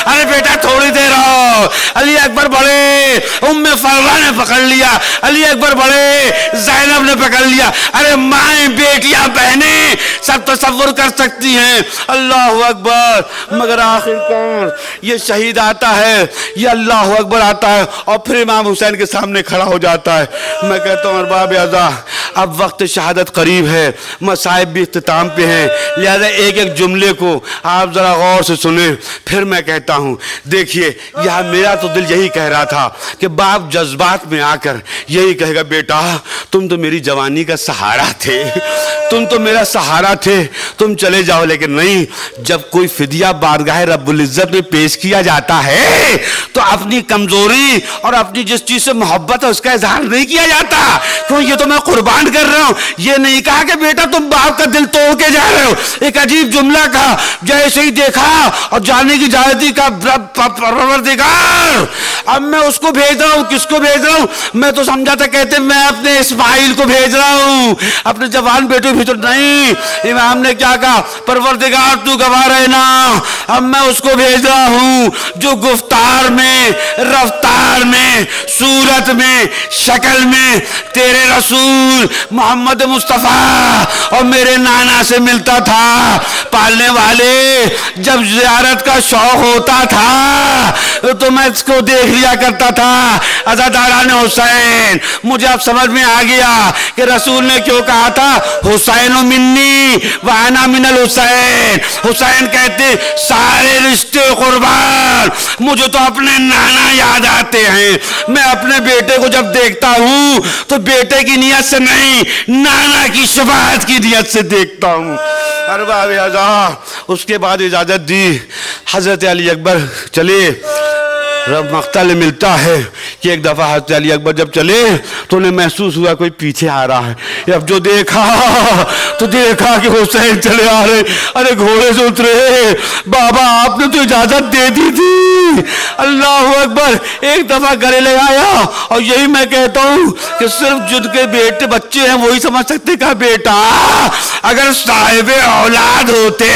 अरे बेटा थोड़ी देर हो अली अकबर बड़े उम्मे फरवा ने पकड़ लिया। अली अकबर बड़े जैनब ने पकड़ लिया। अरे माए बेटियाँ, बहने, सब तस्वुर कर सकती हैं। अल्लाह अकबर। मगर आखिरकार ये शहीद आता है, ये अल्लाह अकबर आता है और फिर इमाम हुसैन के सामने खड़ा हो जाता है। मैं कहता हूँ अरबाब अजा अब वक्त शहादत करीब है, मसाइब भी इख्ताम पे हैं। लिहाजा एक एक जुमले को आप ज़रा गौर से सुने, फिर मैं कहता हूँ, देखिए, यह मेरा तो दिल यही कह रहा था कि बाप जज्बात में आकर यही कहेगा, बेटा, तुम तो मेरी जवानी का सहारा थे, तुम तो मेरा सहारा थे, तुम चले जाओ, लेकिन नहीं, जब कोई फिदिया बारगाह रब्बुल इज़्ज़त में पेश किया जाता है तो अपनी कमज़ोरी और अपनी जिस चीज़ से मोहब्बत है, उसका इजहार नहीं किया जाता क्यों ये तो मैं कुर्बान कर रहा हूँ। ये नहीं कहा कि बेटा तुम बाप का दिल तोड़ के जा रहे हो। एक अजीब जुमला कहा, जैसे ही देखा और जाने की जायदी का परवरदिगार अब मैं उसको भेज रहा हूँ। किसको भेज रहा हूँ? मैं तो समझा था, कहते मैं अपने इस्माइल को भेज रहा हूँ। अपने जवान बेटे भेज नहीं। इमाम ने क्या कहा? परवरदिगार, तू गवा रहे ना अब मैं उसको भेज रहा हूँ, जो गुफ्तार में, रफ्तार में, सूरत में, शक्ल में तेरे रसूल मोहम्मद मुस्तफ़ा। और मेरे नाना से मिलता था, पालने वाले। जब जियारत का शौक होता था तो मैं इसको देख लिया करता था। अजादारान हुसैन, मुझे अब समझ में आ गया कि रसूल ने क्यों कहा था, हुसैन मिन्नी वाना मिनल हुसैन। हुसैन कहते, सारे रिश्ते कुर्बान, मुझे तो अपने नाना याद आते हैं। मैं अपने बेटे को जब देखता हूँ तो बेटे की नीयत से नहीं नाना की शफात की नियत से देखता हूँ। अरबाब उसके बाद इजाज़त दी। हज़रत अली अकबर चले। रब मख्तल मिलता है। कि एक दफ़ा हज़रत अली अकबर जब चले तो उन्हें महसूस हुआ कोई पीछे आ रहा है। अब जो देखा तो देखा कि हुसैन चले आ रहे। अरे घोड़े से उतरे। बाबा, आपने तो इजाज़त दे दी थी। अल्लाह अकबर, एक दफ़ा गले लगाया और यही मैं कहता हूँ कि सिर्फ़ जिनके बेटे, बच्चे हैं, वही समझ सकते का बेटा, अगर साहिब औलाद होते,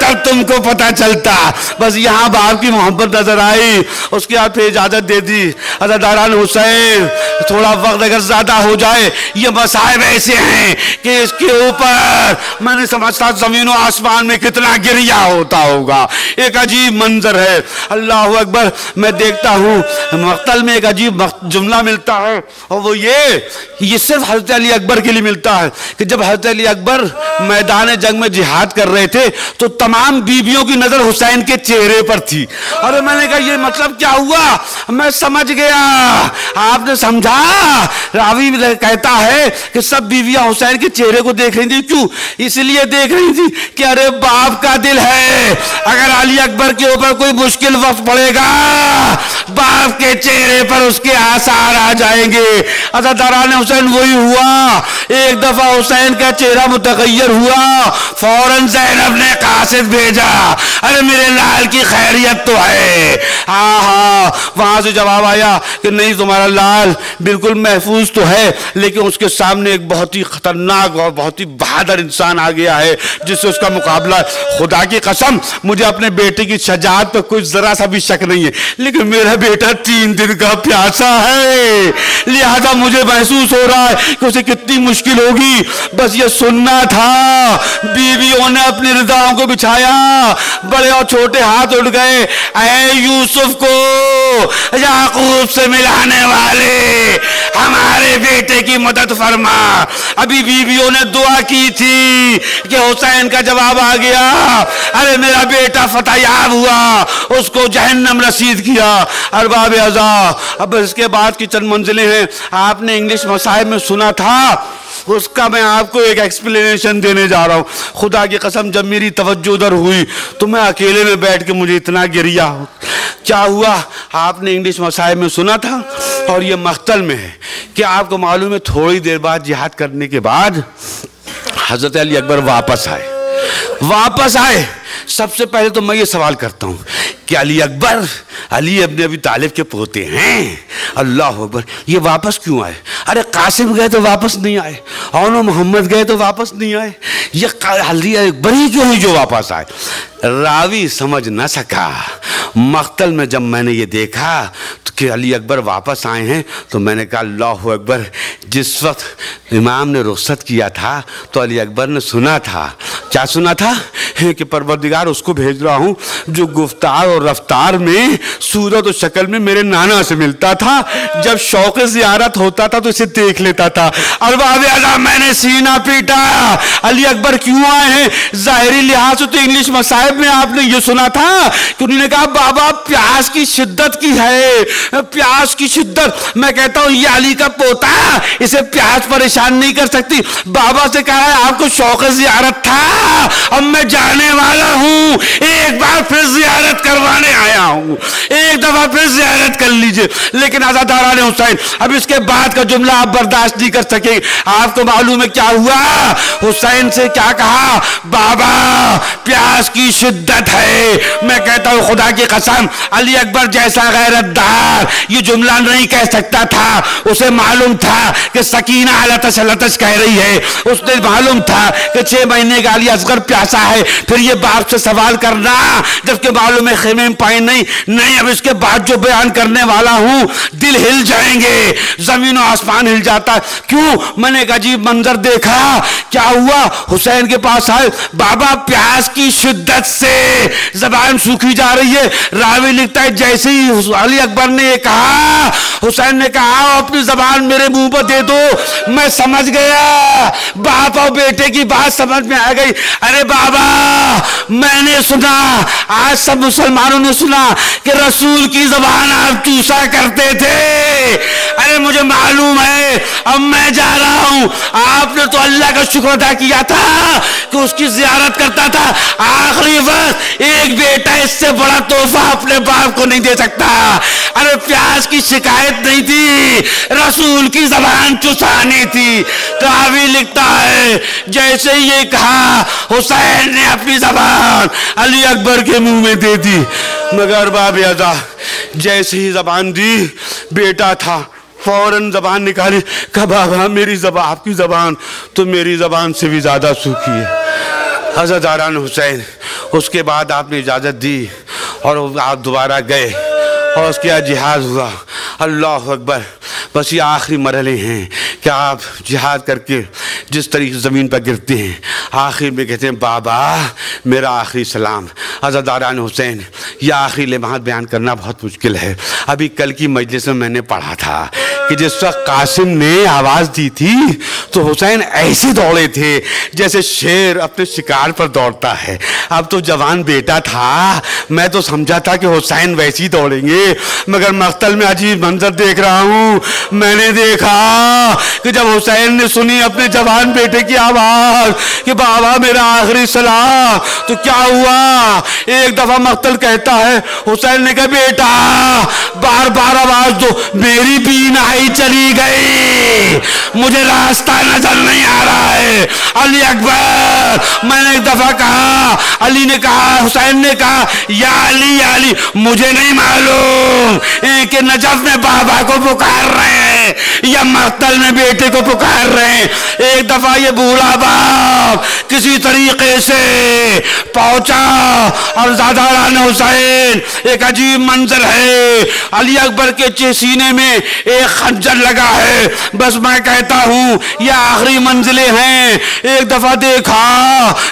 तब तुमको पता चलता। बस यहाँ बाप की मोहब्बत नज़र आई। उसके बाद फिर इजाज़त दे दी। अजादारान हुसैन, थोड़ा वक्त अगर ज़्यादा हो जाए, ये मसाहब ऐसे हैं कि इसके ऊपर मैंने समझता ज़मीन और आसमान में कितना गिरिया होता होगा। एक अजीब मंजर है। अल्लाह अकबर, मैं देखता हूँ मख्तल में एक अजीब जुमला मिलता है और वो ये ये सिर्फ़ हज़रत अली अकबर के लिए मिलता है कि जब हज़रत अली अकबर मैदान जंग में जिहाद कर रहे थे तो तमाम बीबियों की नज़र हुसैन के चेहरे पर थी। और मैंने कहा, ये मतलब क्या हुआ? मैं समझ गया। आपने समझा? रावी कहता है कि सब बीवियाँ हुसैन के चेहरे को देख रही थी। क्यों? इसलिए देख रही थी कि अरे बाप का दिल है। अगर अली अकबर के ऊपर कोई मुश्किल वक्त पड़ेगा, बाप के चेहरे पर उसके आसार आ जाएँगे। अच्छा दरान हुसैन वही हुआ। एक दफ़ा हुसैन का चेहरा मुतगैर हुआ। फ़ौरन जैनब ने कासिद भेजा। अरे मेरे लाल की खैरियत तो है। हाँ हाँ वहाँ से जवाब आया कि नहीं, तुम्हारा लाल बिल्कुल महफूज तो है, लेकिन उसके सामने एक बहुत ही खतरनाक और बहुत ही बहादुर इंसान आ गया है, जिससे उसका मुकाबला खुदा की कसम, मुझे अपने बेटे की शजात पर कोई जरा सा भी शक नहीं है। लेकिन मेरा बेटा तीन दिन का प्यासा है। लिहाजा मुझे महसूस हो रहा है कि उसे कितनी मुश्किल होगी। बस ये सुनना था। बीवियों ने अपनी रिदाओं को बिछाया। बड़े और छोटे हाथ उठ गए। यूसुफ को याकूब से मिलाने वाले। हमारे बेटे की मदद फरमा। अभी बीवियों ने दुआ की थी कि हुसैन का जवाब आ गया। अरे मेरा बेटा फतेहयाब हुआ, उसको जहन्नम रसीद किया। अरबाब अजा अब इसके बाद की चंद मंजिलें हैं। आपने इंग्लिश मसाहिब में सुना था उसका मैं आपको एक एक्सप्लेनेशन देने जा रहा हूँ। खुदा की कसम, जब मेरी तवज्जो उधर हुई तो मैं अकेले में बैठ के मुझे इतना गिरिया क्या हुआ? आपने इंग्लिश मसाए में सुना था? और ये मख्तल में है कि आपको मालूम है, थोड़ी देर बाद जिहाद करने के बाद हज़रत अली अकबर वापस आए। वापस आए। सबसे पहले तो मैं ये सवाल करता हूँ कि अली अकबर, अली अपने अभी तालिब के पोते हैं? अल्लाह अकबर, ये वापस क्यों आए? अरे कासिम गए तो वापस नहीं आए और मोहम्मद गए तो वापस नहीं आए। ये अली अकबर ही क्यों ही जो वापस आए? रावी समझ न सका। मख्तल में जब मैंने ये देखा तो कि अली अकबर वापस आए हैं तो मैंने कहा, अल्लाह अकबर, जिस वक्त इमाम ने रुख्सत किया था तो अली अकबर ने सुना था। क्या सुना था? कि परवरदिगार, उसको भेज रहा हूँ, जो गुफ्तार और रफ्तार में, सूरत और शक्ल में मेरे नाना से मिलता था। जब शौक जियारत होता था तो इसे देख लेता था। अरबाब मैंने सीना पीटा। अली अकबर क्यों आए हैं? ज़ाहरी लिहाज से तो इंग्लिश मसाहिब में आपने ये सुना था कि उन्होंने कहा, बाबा, प्यास की शिद्दत की है, प्यास की शिद्दत। मैं कहता हूँ, ये अली का पोता, इसे प्यास परेशान नहीं कर सकती। बाबा से कहा है आपको शौक जियारत था, अब मैं जाने वाला हूँ। एक बार फिर जियारत करवाने आया हूँ। एक दफ़ा फिर जियारत कर लीजिए। लेकिन आजादारा ने हुसैन, अब इसके बाद का जुमला आप बर्दाश्त नहीं कर सके। आपको मालूम है क्या हुआ? हुसैन से क्या कहा? बाबा, प्यास की शिद्दत है। मैं कहता हूँ, खुदा की कसम, अली अकबर जैसा गैरतदार, ये जुमला नहीं कह सकता था। उसे मालूम था कि सकीना लतश लतश कह रही है। उसने मालूम था कि छह महीने का अली असगर प्यासा है। फिर ये बाप से सवाल करना, जबकि मालूम है खेमे में पाए नहीं नहीं, अब इसके बाद जो बयान करने वाला हूँ, दिल हिल जाएँगे। ज़मीन और आसमान हिल जाता। क्यों? मैंने एक अजीब मंजर देखा। क्या हुआ? हुसैन के पास आए। बाबा प्यास की शिद्दत से जबान सूखी जा रही है। रावी लिखता है, जैसे ही अली अकबर ने ये कहा, हुसैन ने कहा अपनी जबान मेरे मुँह पर दे दो। मैं समझ गया। बाप और बेटे की बात समझ में आ गई। अरे बाबा, मैंने सुना, आज सब मुसलमानों ने सुना कि रसूल की जबान आप चूसा करते थे। अरे मुझे मालूम है, अब मैं जा रहा हूँ। आपने तो अल्लाह का शुक्र अदा किया था कि उसकी जियारत करता था। आखिरी वक्त एक बेटा इससे बड़ा तोहफा अपने बाप को नहीं दे सकता। अरे प्याज की शिकायत नहीं थी, रसूल की जबान चुसानी थी। कावी लिखता है, जैसे ये कहा, हुसैन ने अपनी जबान अली अकबर के मुँह में दे दी। मगर बाब अदा जैसे ही जबान दी, बेटा था, फ़ौरन जबान निकाली। कहा, बाबा, मेरी जबान, आपकी जबान तो मेरी जबान से भी ज़्यादा सूखी है। हज़रत आरान हुसैन उसके बाद आपने इजाज़त दी और आप दोबारा गए और उसके बाद जिहाद हुआ। अल्लाह अकबर। बस ये आखिरी मरहले हैं कि आप जिहाद करके जिस तरीके ज़मीन पर गिरते हैं, आखिर में कहते हैं, बाबा, मेरा आखिरी सलाम। अजादारान हुसैन, ये आखिरी लम्हात बयान करना बहुत मुश्किल है। अभी कल की मजलिस में मैंने पढ़ा था कि जिस वक्त कासिम ने आवाज़ दी थी तो हुसैन ऐसे दौड़े थे जैसे शेर अपने शिकार पर दौड़ता है। अब तो जवान बेटा था। मैं तो समझा था कि हुसैन वैसे ही दौड़ेंगे, मगर मख्तल में अजीब मंजर देख रहा हूँ। मैंने देखा कि जब हुसैन ने सुनी अपने जवान बेटे की आवाज़ कि बाबा मेरा आखिरी सलाह तो क्या हुआ? एक दफ़ा मख्तल कहता है, हुसैन ने कहा, बेटा बार बार आवाज़ दो, मेरी बीन आई चली गई। मुझे रास्ता नज़र नहीं आ रहा है। अली अकबर, मैंने एक दफ़ा कहा, अली ने कहा, हुसैन ने कहा, या अली या अली, मुझे नहीं मालूम कि नजफ में बाबा को पुकार रहे हैं, या मख्तल में बेटे को पुकार रहे हैं। एक दफ़ा ये बूढ़ा बाप किसी तरीके से पहुँचा। और ज़्यादा हुसैन, एक अजीब मंजर है। अली अकबर के सीने में एक खंजर लगा है। बस मैं कहता हूँ ये आखिरी मंजिलें हैं। एक दफ़ा देखा,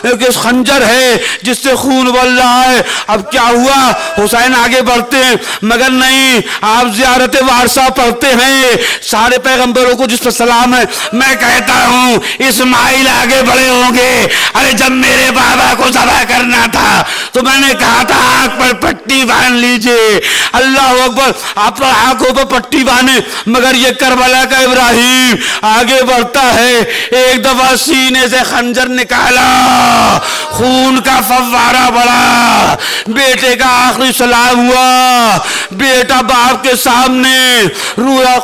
एक खंजर है जिससे खून बल रहा है। अब क्या हुआ? हुसैन आगे बढ़ते हैं। मगर नहीं, आप जियारत वारसा पढ़ते हैं। सारे पैगंबरों को जिस पर सलाम है, मैं कहता हूँ, इस्माइल आगे बढ़े होंगे। अरे जब मेरे बाबा को जबा करना था तो मैंने कहा था, आँख पर पट्टी बाँध लीजिए। अल्लाह अकबर, आप पर आँखों पर पट्टी बांधे, मगर ये करबला का इब्राहिम आगे बढ़ता है। एक दफ़ा सीने से खंजर निकाला, खून का फवारा बड़ा बेटे का आखिरी सलाम हुआ। बेटा बाप के सामने रूया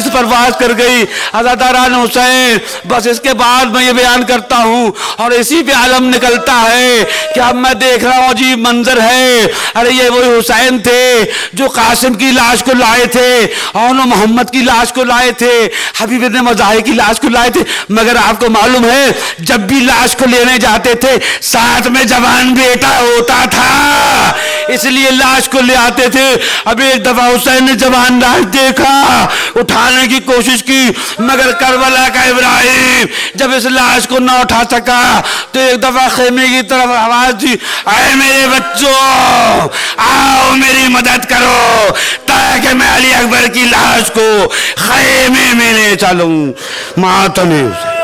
से परवाज कर गई। अजादारान हुसैन बस इसके बाद मैं ये बयान करता हूँ और इसी पे आलम निकलता है कि अब मैं देख रहा हूँ अजीब मंजर है। अरे ये वही हुसैन थे जो कासिम की लाश को लाए थे और मोहम्मद की लाश को लाए थे, हबीब ने मजाही की लाश को लाए थे। मगर आपको मालूम है, जब भी लाश को लेने जाते थे, साथ में जवान बेटा होता था। इसलिए लाश को ले आते थे। अब एक दफ़ा हुसैन ने जवान लाश देखा, उठाने की कोशिश की, मगर करबला का इब्राहिम जब इस लाश को न उठा सका तो एक दफ़ा खेमे की तरफ़ आवाज़ दी, आए मेरे बच्चों, आओ मेरी मदद करो, ताकि मैं अली अकबर की लाश को खेमे में ले चलूँ। मातम है